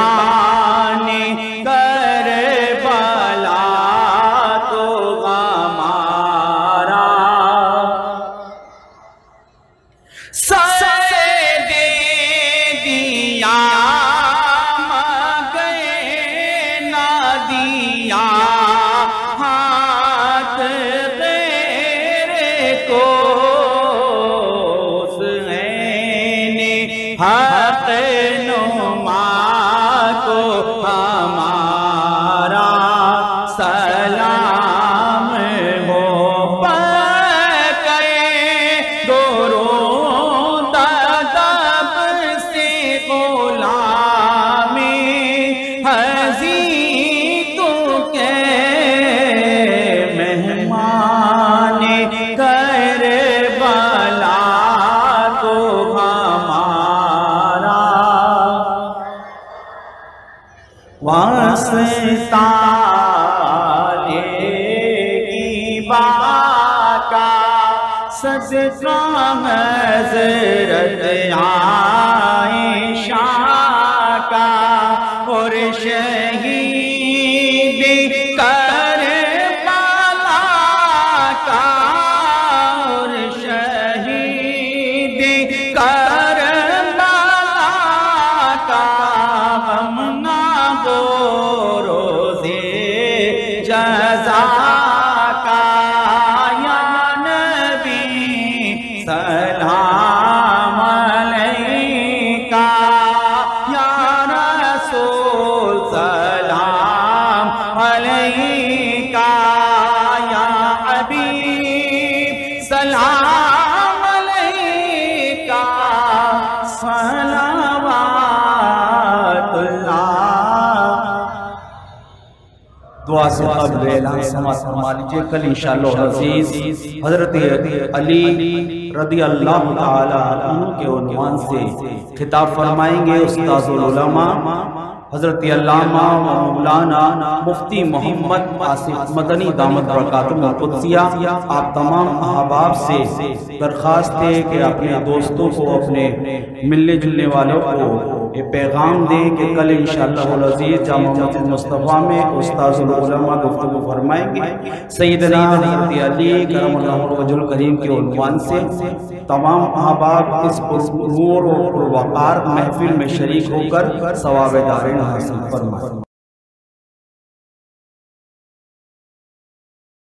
पाने का से कबल ऐलान समात फरमा लीजिए कल इंशाअल्लाह अज़ीज़ हज़रत अली रदी अल्लाह से खिताब फरमाएँगे उस्ताजुल उलमा। हज़रत मौलाना मुफ्ती मोहम्मद आसिफ मदनी दामद बरकातुमकुदसिया आप तमाम अहबाब से दरख्वास्त है कि अपने दोस्तों को, अपने मिलने जुलने वालों को ये पैगाम दें कि कल इंशाअल्लाह जामा मस्जिद मुस्तफ़ा में उस्ताजुलमा गुफ्तु फरमाएँगे। सैदना हज़रत अली करम करीम के उनवान से तमाम अहबाब इस पुरनूर और पुरवकार महफिल में शरीक होकर सवाब हासिल फरमाएँ।